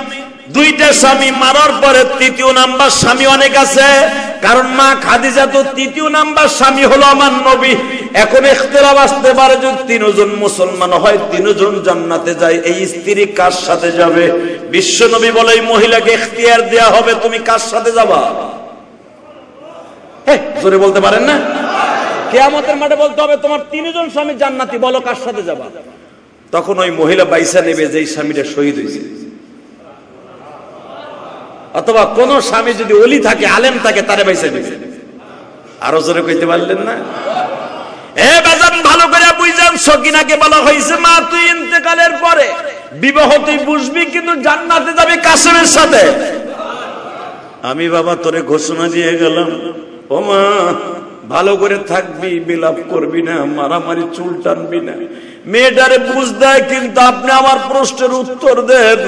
Speaker 1: দুইটা স্বামী মারার পরে তৃতীয় নাম্বার স্বামী অনেক আছে। কারণ মা খাদিজা তো তৃতীয় নাম্বার স্বামী হলো আমার নবী। এখন ইখতিলাফ আসতে পারে যদি তিনজন মুসলমান হয়, তিনজন জান্নাতে যায়, এই স্ত্রী কার সাথে যাবে? বিশ্ব নবী বলে, এই মহিলাকে এখতিয়ার দেয়া হবে, তুমি কার সাথে যাবা? জোরে বলতে পারেন না? কেয়ামতের মাঠে বলতে হবে, তোমার তিনজন স্বামী জান্নাতি, বলো কার সাথে যাবা? তখন ওই মহিলা বাইসা নেবে যে স্বামীটা শহীদ হয়েছে। অথবা কোন স্বামী যদি অলি থাকে, আলেম থাকে, তারে বাইসা নেবে। আরও জোরে কইতে পারলেন না? আমি বাবা, তোরে ঘোষণা দিয়ে গেলাম, ও মা, ভালো করে থাকবি, বিলাপ করবি না, মারামারি চুল টানবি না। মেয়েটারে বুঝ দেয়, কিন্তু আপনি আমার প্রশ্নের উত্তর দেন।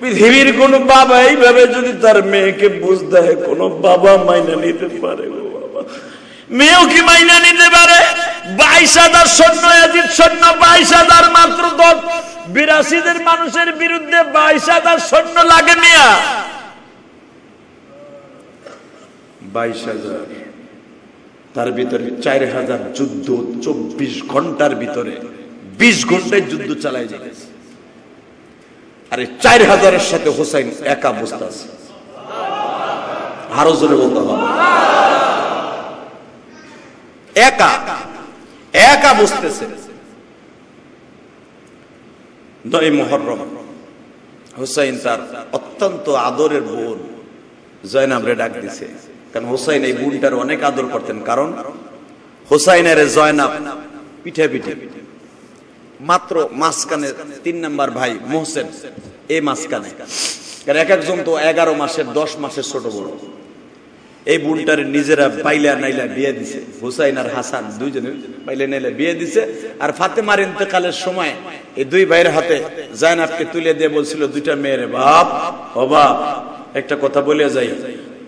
Speaker 1: পৃথিবীর কোন বাবা এইভাবে যদি তার মেয়েকে বুঝ দেয়, কোন বাবা মাইনা নিতে পারে মেয়েও কি মাইনা নিতে পারে? বাইশ হাজার সৈন্য, এজিদ সৈন্য বাইশ হাজার মাত্র দশ বিরাশিদের মানুষের বিরুদ্ধে বাইশ হাজার সৈন্য লাগে মিয়া। বাইশ হাজার তার ভিতরে চার হাজার যুদ্ধ চব্বিশ ঘণ্টার ভিতরে বিশ ঘন্টায় যুদ্ধ চালাই যাচ্ছে আরে চার হাজারের সাথে হোসাইন একা বসতে আছে আরও জোরে বলতে হবে। একা। একা বুঝতেছে। নয় হুসাইন তার অত্যন্ত আদরের বোন জয়নাবরে ডাক দিছে। কারণ হুসাইন এই বোনটার অনেক আদর করতেন। কারণ হুসাইনের জয়নাব পিঠে পিঠে। মাত্র মাঝখানে তিন নাম্বার ভাই মোহসেন এই মাঝখানে। কারণ এক একজন তো এগারো মাসের, দশ মাসের ছোট বড় এই বোনটার নিজেরা পাইলা নাইলা বিয়ে দিছে। হুসাইন আর হাসান দুইজনে পাইলে নাইলা বিয়ে দিছে। আর ফাতেমার ইন্তেকালের সময় এই দুই ভাইয়ের হাতে জায়নাবকে তুলে দিয়ে বলছিল, দুইটা মেয়ের বাপ, ও বাপ, একটা কথা বলে যাই।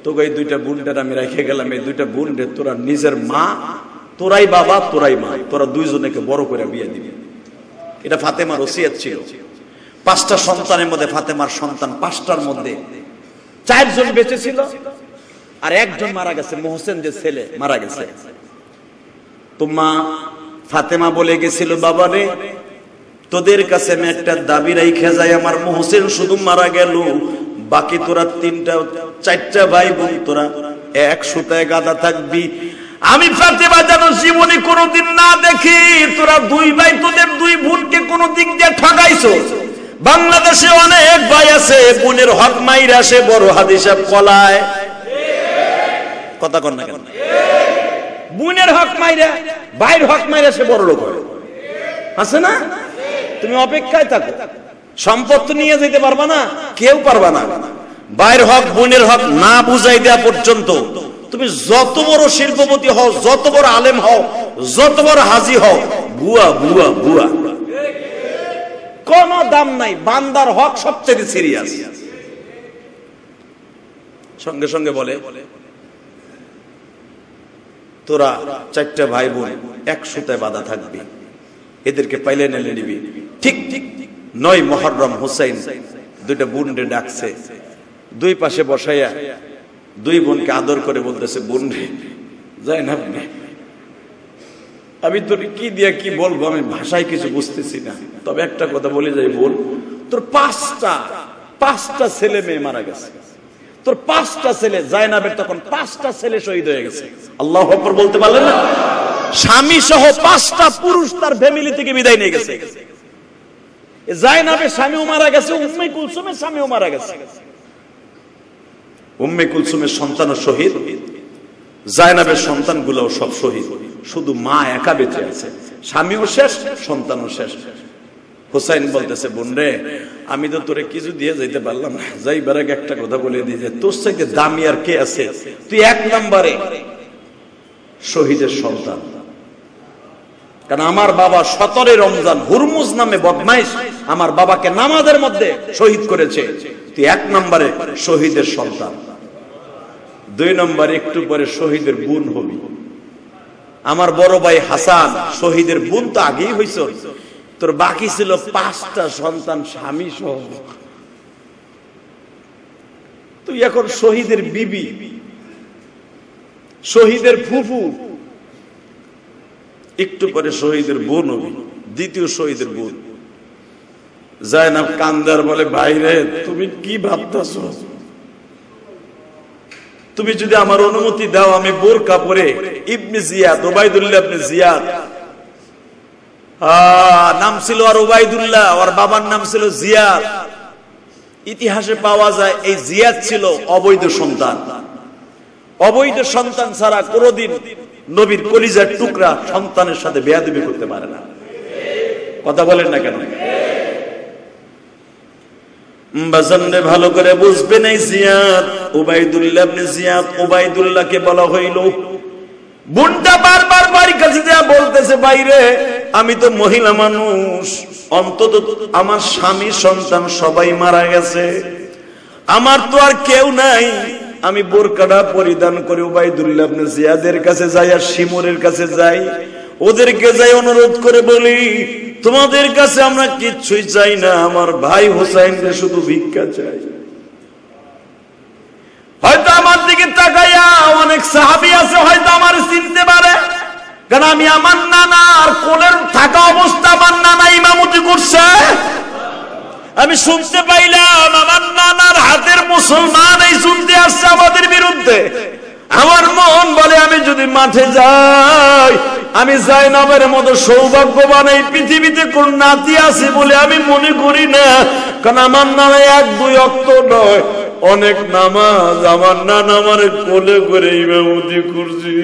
Speaker 1: তোকে এই দুইটা বোনটার আমি রেখে গেলাম। এই দুইটা বোন রে তোরা নিজের মা, তোরাই বাবা, তোরাই মা। তোরা দুইজনেকে বড় করে বিয়ে দিবি। এটা ফাতেমার ওসিয়াত ছিল। পাঁচটা সন্তানের মধ্যে ফাতেমার সন্তান পাঁচটার মধ্যে। চারজন বেঁচে ছিল। আর একজন মারা গেছে মোহসেন যে ছেলে মারা গেছে। তোমা ফাতেমা বলে গেছিল, বাবা রে, তোদের কাছে আমি একটা দাবি রাইখে যাই, আমার মোহসেন শুধু মারা গেল, বাকি তোরা তিনটা, চারটা ভাই বোন তোরা এক সুতায় গাদা থাকবি। আমি ফাতেমা যেন জীবনে কোনোদিন না দেখি, তোরা দুই ভাই তোদের দুই বোনকে কোনো দিক দিয়ে ঠকাইছো বাংলাদেশে অনেক ভাই আছে, বোনের হক মাইর আসে বড় হাদিসা পলায়। কথা কর না কেন? বোনের হক ভাইয়ের হক সে বড় লোক হয়। আছে না? তুমি অপেক্ষায় থাকো। সম্পদ নিয়ে যেতে পারবা না, কেউ পারবা না। ভাইয়ের হক, বোনের হক না বুঝাই দেওয়া পর্যন্ত তুমি যত বড় শিল্পপতি হও, যত বড় আলেম হও, যত বড় হাজি হও, বুয়া বুয়া বুয়া। কোন দাম নাই, বান্দার হক সবচেয়ে সিরিয়াস সঙ্গে সঙ্গে বলে তোরা চারটা ভাই বোন এক সুতায় বাধা থাকবি। এদেরকে পাইলে নেলে নিবি। ঠিক ঠিক নয় মহরম হুসাইন দুইটা বোন ডাকছে। দুই পাশে বসাইয়া দুই বোনকে আদর করে বলতেছে বোন রে যাই না। আমি তোর কি দিয়া কি বলব? আমি ভাষায় কিছু বুঝতেছি না। তবে একটা কথা বলে যাই, বোন, তোর পাঁচটা পাঁচটা ছেলে মেয়ে মারা গেছে। তোর পাঁচটা ছেলে, জায়নাবের তখন পাঁচটা ছেলে শহীদ হয়ে গেছে। আল্লাহ বলতে পারলেন না? স্বামী সহ পাঁচটা পুরুষ তার ফ্যামিলি থেকে বিদায় নিয়ে গেছে। জায়নাবের স্বামীও মারা গেছে, উম্মে কুলসুমের স্বামীও মারা গেছে। উম্মে কুলসুমের শহীদ, জায়নাবের সন্তানগুলোও সব শহীদ। শুধু মা একা বেঁচে আছে, স্বামীও শেষ, সন্তানও শেষ। হুসাইন বলতেছে বোন রে আমি তো তোরে কিছু দিয়ে যাইতে পারলাম না। যাইবার আগে একটা কথা বলে দিই যে, তোর সাথে দামি আর কে আছে? তুই এক নম্বরে শহীদের সন্তান। কারণ আমার বাবা সতরে রমজান হুরমুজ নামে বদমাইশ, আমার বাবাকে নামাজের মধ্যে শহীদ করেছে। তুই এক নম্বরে শহীদের সন্তান। দুই নম্বরে একটু পরে শহীদের বোন হবি। আমার বড় ভাই হাসান, শহীদের বোন তো আগেই হয়েছ তোর বাকি ছিল পাঁচটা সন্তান, স্বামী সহ। তুই এখন শহীদের বিবি, শহীদের ফুফু, একটু পরে শহীদের বোন দ্বিতীয় শহীদের বোন জায়নাব কান্দার বলে বাইরে তুমি কি ভাবতেছ? তুমি যদি আমার অনুমতি দাও, আমি বোরকা পরে ইবনে জিয়াদ ওবাইদুল্লাহ ইবনে জিয়াদ নাম ছিল আর ওবাইদুল্লাহ ওর বাবার নাম ছিল জিয়াদ। ইতিহাসে পাওয়া যায় এই জিয়াদ ছিল অবৈধ সন্তান। অবৈধ সন্তান ছাড়া কোনদিন নবীর কলিজার টুকরা সন্তানের সাথে বেয়াদবি করতে পারে না। কথা বলেন না কেন? ভালো করে বুঝবেন এই জিয়াদ, উবাইদুল্লাহ আপনি জিয়াদ, উবাইদুল্লাহকে বলা হইল বুনটা বারবার বাড়ির কাছে যা বলতেছে, বাইরে, আমি তো মহিলা মানুষ। অন্তত আমার স্বামী, সন্তান সবাই মারা গেছে। আমার তো আর কেউ নাই। আমি বোরকাটা পরিধান করে উবাইদুল্লাহ জিয়াদের কাছে যাই আর শিমুরের কাছে যাই। ওদেরকে যাই অনুরোধ করে বলি, তোমাদের কাছে আমরা কিচ্ছুই চাই না। আমার ভাই হোসাইনকে শুধু ভিক্ষা চাই। হয়তো আমার দিকে তাকাইয়া অনেক সাহাবি আছে, হয়তো আমার চিনতে পারে। কারণ আমি আমার নানা আর কোলের থাকা অবস্থা আমার নানা ইমামতি করছে? আমি শুনতে পাইলাম আমার নানার হাতের মুসলমান এই শুনতে আসছে আমাদের বিরুদ্ধে। আমার মন বলে, আমি যদি মাঠে যাই, আমি যাই নামের মতো সৌভাগ্যবান এই পৃথিবীতে কোন নাতি আছে বলে আমি মনে করি না। কারণ আমার নামে এক দুই অক্ত নয় অনেক নামাজ আমার নানা আমার কোলে করে ইমামতি করছি।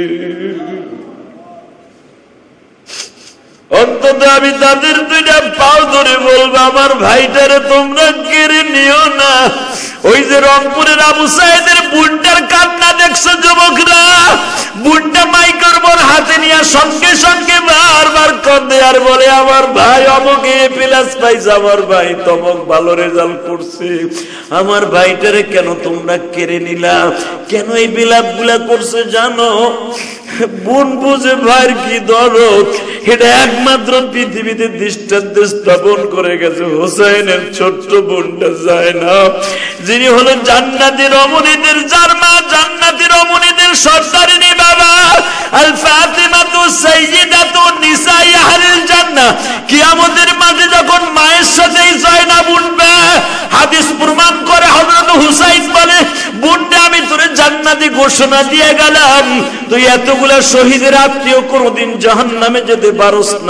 Speaker 1: অন্তত আমি তাদের দুইটা পাও ধরে বলব, আমার ভাইটারে তোমরা কেড়ে নিও না। ওই যে রংপুরের আবু সাহেদের বুনটার কান্না দেখছ যুবকরা? বুনটা মাইকর বর হাতে নিয়ে সঙ্গে সঙ্গে বারবার কাঁদে আর বলে, আমার ভাই অমকে প্লাস পাইছে, আমার ভাই তমক ভালো রেজাল্ট করছে। আমার ভাইটারে কেন তোমরা কেড়ে নিলা? কেন এই বিলাপগুলা করছে জানো? বোন বুঝে ভাইয়ের কি দরদ? এটা একমাত্র পৃথিবীতে দৃষ্টান্ত স্থাপন করে গেছে। হোসাইনের ছোট্ট বোনটা যায় না যিনি হলো জান্নাতি রমণীদের যার মা জান্নাতি রমণীদের সর্দারিনী বাবা। ঘোষণা দিয়ে গেলাম। তুই এতগুলা শহীদের আত্মীয় কোনদিন জাহান্নামে যেতে পারস না।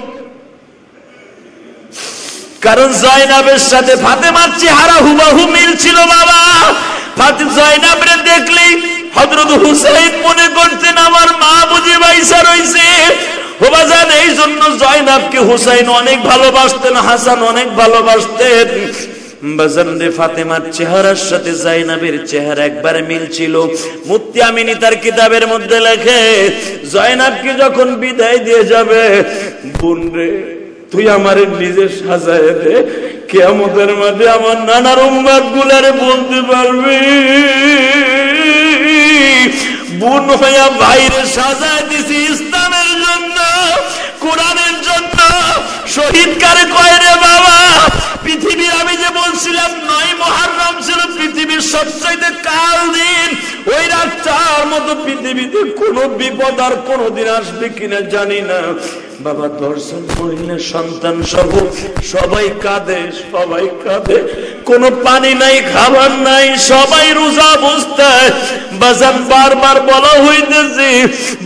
Speaker 1: কারণ জয়নাবের সাথে ফাতেমার চেহারা হুবাহু মিল ছিল বাবা। ফাতে জয়নাবরে দেখলেই হজরত হুসাইন মনে করতেন, আমার মা বুঝে বাইসা হোবাজান এই জন্য জয়নাবকে হুসাইন অনেক ভালোবাসতেন, হাসান অনেক ভালোবাসতেন। ফাতেমার চেহারার সাথে চেহারা তার কিতাবের মধ্যে লেখে, জয়নাবকে যখন বিদায় দিয়ে যাবে, বোন রে তুই আমার নিজে সাজায় দে। আমাদের মাঝে আমার নানার উম্মাদ গুলারে বলতে পারবি। বোন হইয়া বাইরে সাজায় দিছি ইসলামের জন্য, কোরআনের জন্য। শহীদ কারে কয় রে বাবা? পৃথিবীর, আমি যে বলছিলাম নয় মহারম ছিল পৃথিবীর সবচাইতে কাল দিন। ওই রাতটার মতো পৃথিবীতে কোনো বিপদ আর কোনোদিন আসবে কিনা জানি না। বাবা, দর্শন মহিলা সন্তান সব, সবাই কাঁদে সবাই কাঁদে। কোনো পানি নাই, খাবার নাই, সবাই রোজা অবস্থায় বাজান বারবার বলা হইতেছে,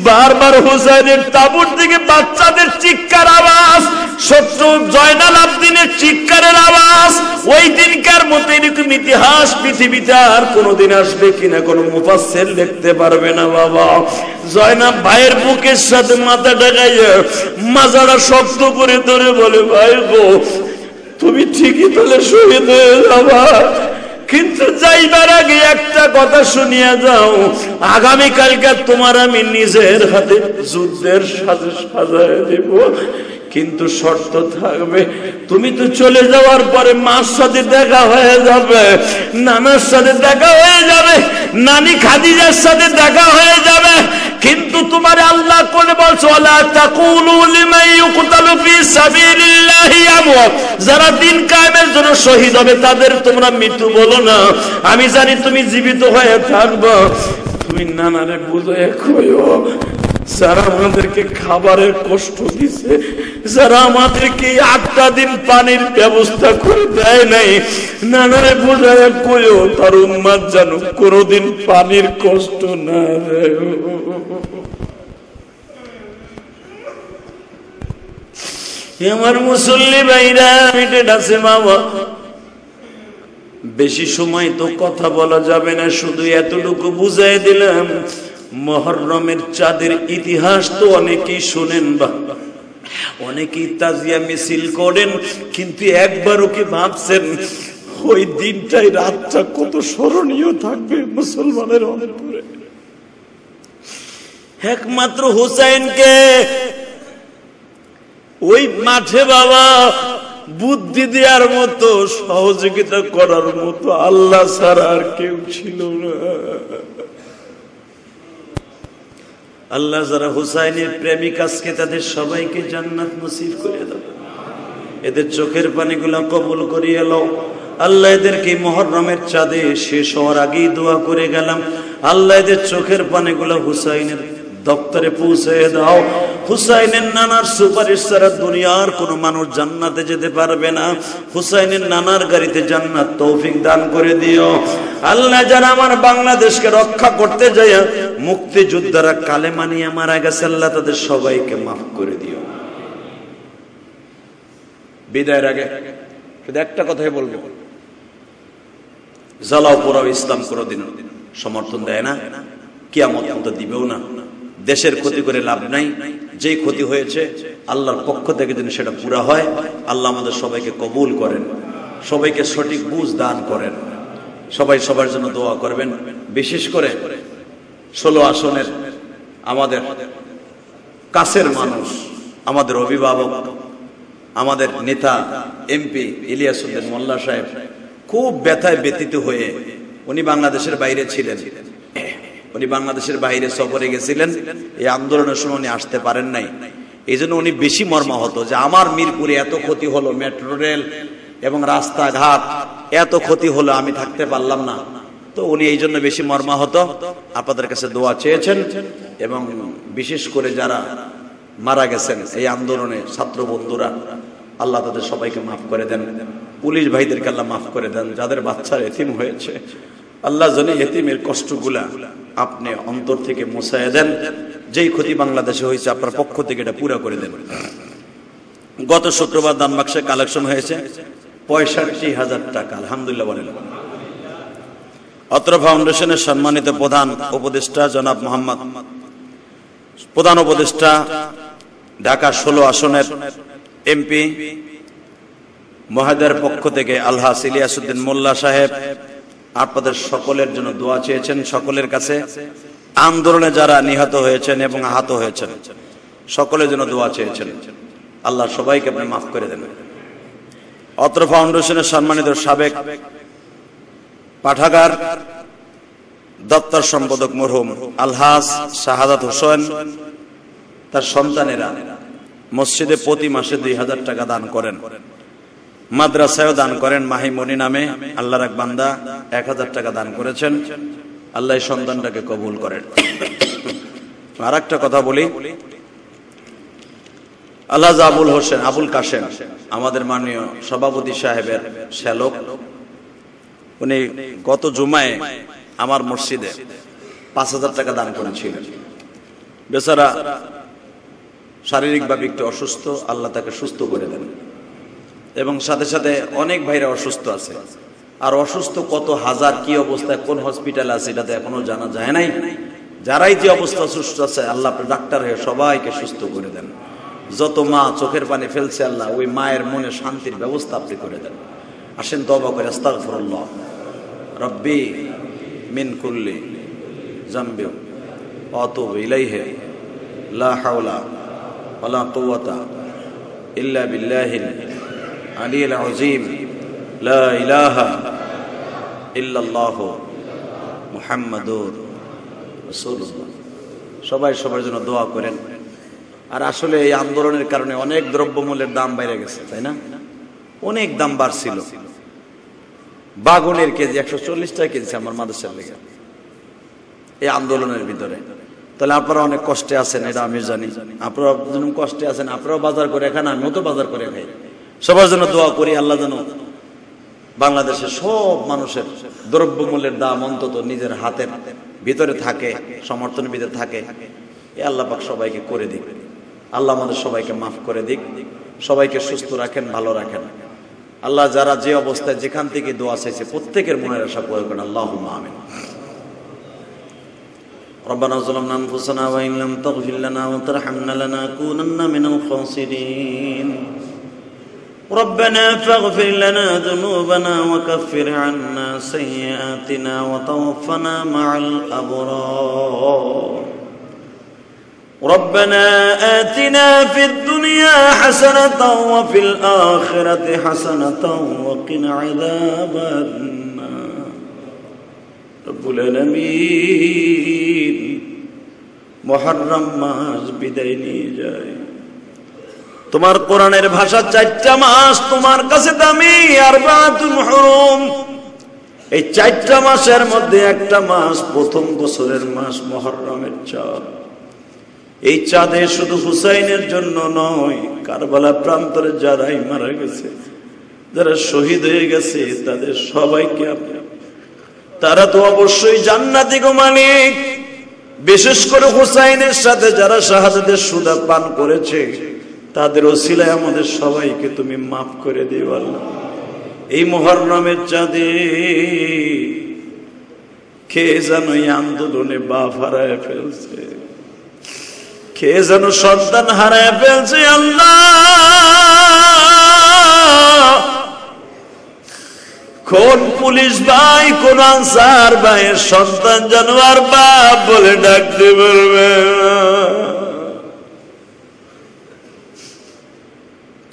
Speaker 1: বারবার হুসাইনের তাবুর দিকে বাচ্চাদের চিৎকার আওয়াজ, সত্য জয়নাল আবদিনের চিৎকারের আওয়াজ, ওই দিনকার মতো এরকম ইতিহাস পৃথিবীতে আর কোনোদিন আসবে কিনা কোনো মুফাসসির লিখতে পারবে না বাবা। জয়নাব ভাইয়ের বুকের সাথে মাথা ঢাকাইয়া মাজারা শক্ত করে ধরে বলে, ভাই গো, তুমি ঠিকই তাহলে শহীদ হয়ে যাবা। কিন্তু যাইবার আগে একটা কথা শুনিয়া যাও। আগামীকালকে তোমার আমি নিজের হাতে যুদ্ধের সাজে সাজায় দেব।
Speaker 2: কিন্তু শর্ত থাকবে, তুমি তো চলে যাওয়ার পরে মার সাথে দেখা হয়ে যাবে, নানার সাথে দেখা হয়ে যাবে, নানি খাদিজার সাথে দেখা হয়ে যাবে, কিন্তু তোমার আল্লাহ করে বলছো যারা দিন কায়েমের জন্য শহীদ হবে, তাদের তোমরা মৃত্যু বলো না। আমি জানি তুমি জীবিত হয়ে থাকবে। তুমি নানারে বুঝে কইও যারা আমাদেরকে খাবারের কষ্ট দিছে, যারা আমাদেরকে আটটা দিন পানির ব্যবস্থা করে দেয় নাই, নানারে বোঝায় কইও, তার উম্মাদ জানো কোনোদিন পানির কষ্ট না দেয়। আমার মুসল্লি ভাইরা বাবা বেশি সময় তো কথা বলা যাবে না, শুধু এতটুকু বুঝাই দিলাম। মহরমের চাঁদের ইতিহাস তো অনেকেই শোনেন বা অনেকেই তাজিয়া মিছিল করেন, কিন্তু একবারও কি ভাবছেন, ওই দিনটাই রাতটা কত স্মরণীয় থাকবে মুসলমানের অন্তরে? একমাত্র হুসাইনকে ওই মাঠে বাবা বুদ্ধি দেওয়ার মতো, সহযোগিতা করার মতো আল্লাহ ছাড়া আর কেউ ছিল না। আল্লাহ যারা হুসাইনের প্রেমিক আজকে তাদের সবাইকে জান্নাত নসিব করে দাও। এদের চোখের পানিগুলো কবুল করিয়ে লও। আল্লাহ এদেরকে মহরমের চাঁদে শেষ হওয়ার আগেই দোয়া করে গেলাম। আল্লাহ এদের চোখের পানিগুলো হুসাইনের দপ্তরে পৌঁছে দাও। হুসাইনের নানার সুপারিশ ছাড়া দুনিয়ার কোন মানুষ জান্নাতে যেতে পারবে না। হুসাইনের নানার গাড়িতে জান্নাত তৌফিক দান করে দিও। আল্লাহ যারা আমার বাংলাদেশকে রক্ষা করতে যায়, মুক্তিযোদ্ধারা কালে মানিয়ে মারা গেছে, আল্লাহ তাদের সবাইকে মাফ করে দিও। বিদায়ের আগে শুধু একটা কথাই বলব। জ্বালাও পোড়াও ইসলাম কোনোদিন সমর্থন দেয় না, কিয়ামত দিবেও না। দেশের ক্ষতি করে লাভ নাই। যেই ক্ষতি হয়েছে, আল্লাহর পক্ষ থেকে যেন সেটা পুরা হয়। আল্লাহ আমাদের সবাইকে কবুল করেন, সবাইকে সঠিক বুঝ দান করেন। সবাই সবার জন্য দোয়া করবেন। বিশেষ করে ষোলো আসনের আমাদের কাছের মানুষ, আমাদের অভিভাবক, আমাদের নেতা, এমপি ইলিয়াসুদ্দিন মোল্লা সাহেব, খুব ব্যথায় ব্যতীত হয়ে উনি বাংলাদেশের বাইরে ছিলেন। উনি বাংলাদেশের বাইরে সফরে গেছিলেন। এই আন্দোলনের সময় উনি আসতে পারেন নাই। এই জন্য উনি বেশি মর্মাহত যে আমার মিরপুরে এত ক্ষতি হলো মেট্রো রেল এবং রাস্তাঘাট, এত ক্ষতি হলো আমি থাকতে পারলাম না। তো উনি এই জন্য বেশি মর্মাহত। আপনাদের কাছে দোয়া চেয়েছেন এবং বিশেষ করে যারা মারা গেছেন এই আন্দোলনে ছাত্র বন্ধুরা, আল্লাহ তাদের সবাইকে মাফ করে দেন। পুলিশ ভাইদেরকে আল্লাহ মাফ করে দেন। যাদের বাচ্চার এতিম হয়েছে, আল্লাহ জানে এতিমের কষ্টগুলা। আপনি অন্তর থেকে মোছায় দেন। যেই ক্ষতি বাংলাদেশে হয়েছে, আপনার পক্ষ থেকে এটা পুরা করে দেন। গত শুক্রবার দান বাক্সে কালেকশন হয়েছে, পঁয়ষট্টি হাজার টাকা, আলহামদুলিল্লাহ বলেন। অত্র ফাউন্ডেশনের সম্মানিত প্রধান উপদেষ্টা জনাব মোহাম্মদ। প্রধান উপদেষ্টা ঢাকা ষোলো আসনের এমপি মহাদের পক্ষ থেকে আলহাস ইলিয়াসুদ্দিন মোল্লা সাহেব আপনাদের সকলের জন্য দোয়া চেয়েছেন সকলের কাছে। আন্দোলনে যারা নিহত হয়েছেন এবং আহত হয়েছেন, সকলের জন্য দোয়া চেয়েছেন। আল্লাহ সবাইকে আপনি মাফ করে দেন। অত্র ফাউন্ডেশনের সম্মানিত সাবেক পাঠাগার দপ্তর সম্পাদক মরহুম আলহাস শাহাদাত হোসেন, তার সন্তানেরা মসজিদে প্রতি মাসে দুই হাজার টাকা দান করেন। মাদ্রাসায়ও দান করেন মাহিমণি নামে। আল্লাহর এক এক হাজার টাকা দান করেছেন। আল্লাহ সন্তানটাকে কবুল করেন। আর একটা কথা বলি। আল্লাহ আবুল হোসেন, আবুল কাশেম, আমাদের মাননীয় সভাপতি সাহেবের শ্যালক। উনি গত জুমায় আমার মসজিদে পাঁচ হাজার টাকা দান করেছিলেন। বেচারা শারীরিকভাবে একটু অসুস্থ, আল্লাহ তাকে সুস্থ করে দেন। এবং সাথে সাথে অনেক ভাইরা অসুস্থ আছে। আর অসুস্থ কত হাজার কি অবস্থায়, কোন হসপিটাল আছে, এটা তো এখনও জানা যায় নাই। যারাই যে অবস্থা সুস্থ আছে, আল্লাহ ডাক্তার হয়ে সবাইকে সুস্থ করে দেন। যত মা চোখের পানি ফেলছে আল্লাহ, ওই মায়ের মনে শান্তির ব্যবস্থা আপনি করে দেন। আসেন দবা করে, আস্তাগফিরুল্লাহ। রব্বি মিন কুল্লি জাম্বি অত ইলাইহি, লা হাওলা ওয়ালা কুওয়াতা
Speaker 1: ইল্লা বিল্লাহিল العلي العظيم لا إله إلا الله محمد رسول الله সবাই সবার জন্য দোয়া করেন আর আসলে এই আন্দোলনের কারণে অনেক দ্রব্যমূল্যের দাম বেড়ে গেছে তাই না অনেক দাম বাড়ছিল বাগুনের কেজি একশো চল্লিশ টাকা কেজি আমার মাদ্রাসার লেগে এই আন্দোলনের ভিতরে তাহলে আপনারা অনেক কষ্টে আছেন এটা আমি জানি আপনারা যেন কষ্টে আছেন আপনারাও বাজার করে খান আমিও তো বাজার করে খাই সবার জন্য দোয়া করি আল্লাহ যেন বাংলাদেশের সব মানুষের দ্রব্যমূল্যের দাম অন্তত নিজের হাতের ভিতরে থাকে সমর্থনের ভিতরে থাকে এ আল্লাহ পাক সবাইকে করে দিক আল্লাহ আমাদের সবাইকে মাফ করে দিক সবাইকে সুস্থ রাখেন ভালো রাখেন আল্লাহ যারা যে অবস্থায় যেখান থেকে দোয়া চাইছে প্রত্যেকের মনের আশা করে করেন আল্লাহ আমিন ربنا ظلمنا انفسنا وان لم تغفر لنا وترحمنا لنكونن من الخاسرين ربنا فاغفر لنا ذنوبنا وكفر عنا سيئاتنا وتوفنا مع الأبرار. ربنا آتنا في الدنيا حسنة وفي الآخرة حسنة وقنا عذاب النار. رب العالمين محرم ما بدين جاي. তোমার কোরআনের ভাষা চারটা মাস তোমার কাছে দামি, আর বাতুল হরম। এই চারটা মাসের মধ্যে একটা মাস প্রথম বছরের মাস মহরমের চাঁদ। এই চাঁদে শুধু হুসাইনের জন্য নয়, কারবালা প্রান্তরে যারাই মারা গেছে, যারা শহীদ হয়ে গেছে, তাদের সবাইকে আপনি তারা তো অবশ্যই জান্নাতি গো মালিক। বিশেষ করে হুসাইনের সাথে যারা শাহাদাতের সুদা পান করেছে তাদের ওসিলায় আমাদের সবাইকে তুমি মাফ করে দিও আল্লাহ। এই মহরমের চাঁদে খেয়ে যেন এই আন্দোলনে বাপ হারায় ফেলছে? খেয়ে যেন সন্তান হারায় ফেলছে আল্লাহ। কোন পুলিশ ভাই, কোন আনসার ভাইয়ের সন্তান জানোয়ার বাপ বলে ডাকতে পারবে না।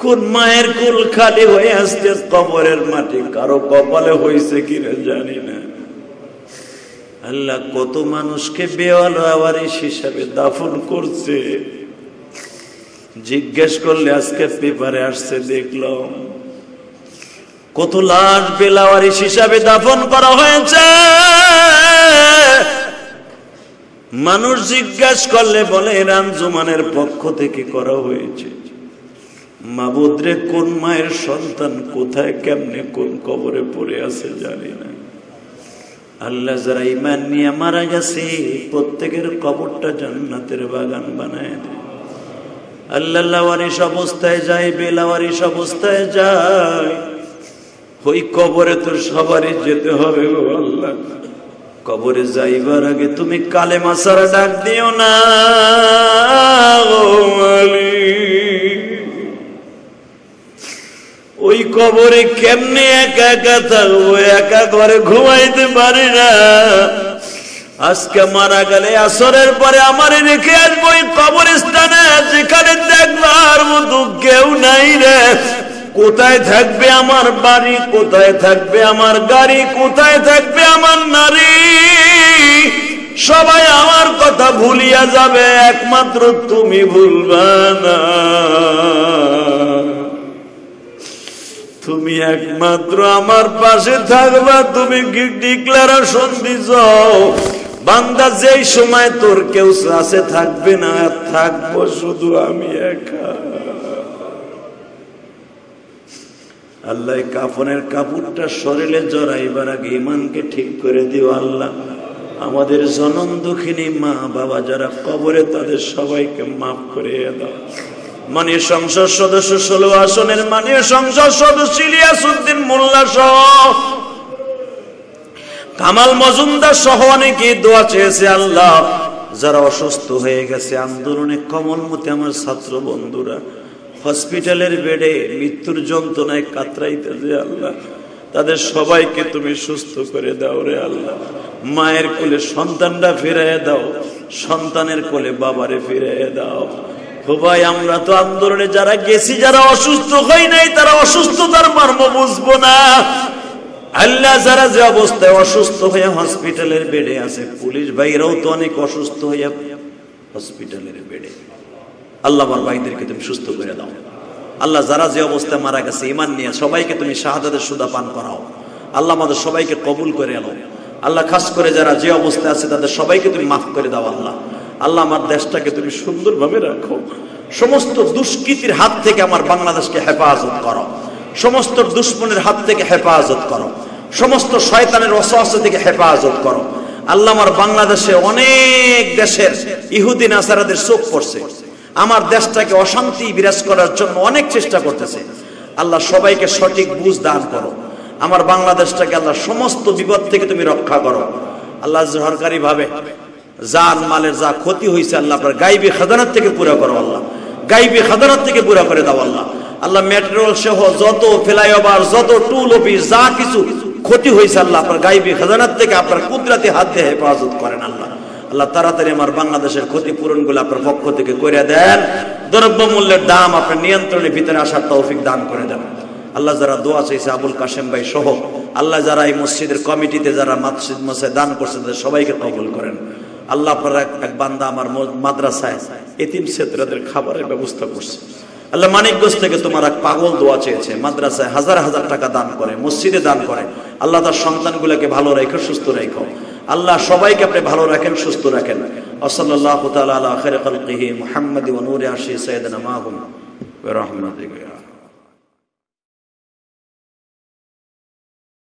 Speaker 1: কোন মায়ের কুল খালি হয়ে আসছে, কবরের মাটি কারও কপালে হয়েছে কিনা জানি না। আল্লাহ কত মানুষকে বেওয়াল আওয়ারিস হিসাবে দাফন করছে। জিজ্ঞেস করলে আজকে পেপারে আসছে, দেখলাম কত লাশ বেলাওয়ারিস হিসাবে দাফন করা হয়েছে। মানুষ জিজ্ঞেস করলে বলে রামজুমানের পক্ষ থেকে করা হয়েছে। মাবুদ্রে কোন মায়ের সন্তান কোথায়, কেমনে কোন কবরে পড়ে আছে জানি না। আল্লাহ যারা ইমান নিয়ে মারা গেছে, প্রত্যেকের কবরটা জান্নাতের বাগান বানায় দেয়। আল্লাহ লাওয়ারিস অবস্থায় যায় বেলাওয়ারিস অবস্থায় যায়। ওই কবরে তো সবারই যেতে হবে গো আল্লাহ। কবরে যাইবার আগে তুমি কালে মাসারা ডাক দিও না ও। ওই কবরে কেমনে একা একা থাকব? একা ঘরে ঘুমাইতে পারি না। আজকে মারা গেলে আসরের পরে আমার রেখে আসব ওই কবরস্থানে। যেখানে দেখবার মতো কেউ নাই রে। কোথায় থাকবে আমার বাড়ি? কোথায় থাকবে আমার গাড়ি? কোথায় থাকবে আমার নারী? সবাই আমার কথা ভুলিয়া যাবে। একমাত্র তুমি ভুলবা না। তুমি একমাত্র আমার পাশে থাকবা, তুমি ডিক্লারেশন দিছ? বান্দা, যেই সময় তোর কেউ আছে থাকবে না থাকব শুধু আমি একা। আল্লাহ কাফনের কাপড়টা শরীরে জড়াইবার আগে ইমানকে ঠিক করে দিও আল্লাহ। আমাদের জনম দুঃখিনী মা বাবা যারা কবরে, তাদের সবাইকে মাফ করে দাও। মানের সংসদ সদস্য ষোলো আসনের মানের সংসদ সদস্য ইলিয়াসুদ্দিন মোল্লা সহ। কামাল মজুমদার সহ অনেকে দোয়া চেয়েছে আল্লাহ, যারা অসুস্থ হয়ে গেছে আন্দোলনে কমলমতি আমার ছাত্র বন্ধুরা, হসপিটালের বেডে মৃত্যুর যন্ত্রণায় কাতরাইতেছে আল্লাহ। তাদের সবাইকে তুমি সুস্থ করে দাও রে আল্লাহ। মায়ের কোলে সন্তানরা ফিরাইয়া দাও, সন্তানের কোলে বাবারে ফিরাইয়া দাও। ভাই, আমরা তো আন্দোলনে যারা গেছি, যারা অসুস্থ হই নাই, তারা অসুস্থতার মর্ম বুঝব না। আল্লাহ যারা যে অবস্থায় অসুস্থ হয়ে হসপিটালের বেডে আছে, পুলিশ ভাইরাও তো অনেক অসুস্থ হয়ে হসপিটালের বেডে। আল্লাহ আমার ভাইদেরকে তুমি সুস্থ করে দাও। আল্লাহ যারা যে অবস্থায় মারা গেছে ইমান নিয়ে সবাইকে তুমি শাহাদাতের সুদা পান করাও। আল্লাহ আমাদের সবাইকে কবুল করে এলো আল্লাহ খাস করে যারা যে অবস্থায় আছে, তাদের সবাইকে তুমি মাফ করে দাও আল্লাহ। আল্লাহ আমার দেশটাকে তুমি সুন্দরভাবে রাখো সমস্ত দুষ্কৃতির হাত থেকে আমার বাংলাদেশকে হেফাজত করো সমস্ত দুশ্মনের হাত থেকে হেফাজত করো সমস্ত শয়তানের অসহস্য থেকে হেফাজত করো আল্লাহ আমার বাংলাদেশে অনেক দেশের ইহুদিন আসারাদের চোখ পড়ছে আমার দেশটাকে অশান্তি বিরাজ করার জন্য অনেক চেষ্টা করতেছে আল্লাহ সবাইকে সঠিক বুঝ দান করো আমার বাংলাদেশটাকে আল্লাহ সমস্ত বিপদ থেকে তুমি রক্ষা করো আল্লাহ সরকারি ভাবে জান মালের যা ক্ষতি হয়েছে আল্লাহ আপনার গাইবি খাদানার থেকে পুরো করো আল্লাহ। গাইবি খাদানার থেকে পুরো করে দাও আল্লাহ। আল্লাহ মেট্রো সহ যত ফ্লাইওভার, যত টুল অফিস যা কিছু ক্ষতি হয়েছে আল্লাহ, আপনার গাইবি খাজানার থেকে আপনার কুদরাতি হাত দিয়ে হেফাজত করেন আল্লাহ। আল্লাহ তাড়াতাড়ি আমার বাংলাদেশের ক্ষতিপূরণগুলো আপনার পক্ষ থেকে করে দেন। দ্রব্য মূল্যের দাম আপনার নিয়ন্ত্রণের ভিতরে আসার তৌফিক দান করে দেন। আল্লাহ যারা দোয়া চাইছে, আবুল কাশেম ভাই সহ, আল্লাহ যারা এই মসজিদের কমিটিতে যারা মসজিদ মশাই দান করছে, তাদের সবাইকে কবুল করেন। আল্লাহ এক- বান্দা আমার মাদ্রাসায় এতিম ছেত্রদের খাবারের ব্যবস্থা করছে। আল্লাহ মানিকগঞ্জ থেকে তোমার এক পাগল দোয়া চেয়েছে, মাদ্রাসায় হাজার হাজার টাকা দান করে, মসজিদে দান করে। আল্লাহ তার সন্তানগুলোকে ভালো রেখো, সুস্থ রেখো। আল্লাহ সবাইকে আপনি ভালো রাখেন, সুস্থ রাখেন। ওসল্লাহ তাআলা আলা খায়রি খালকিহি নূরি রাহমাতিহি।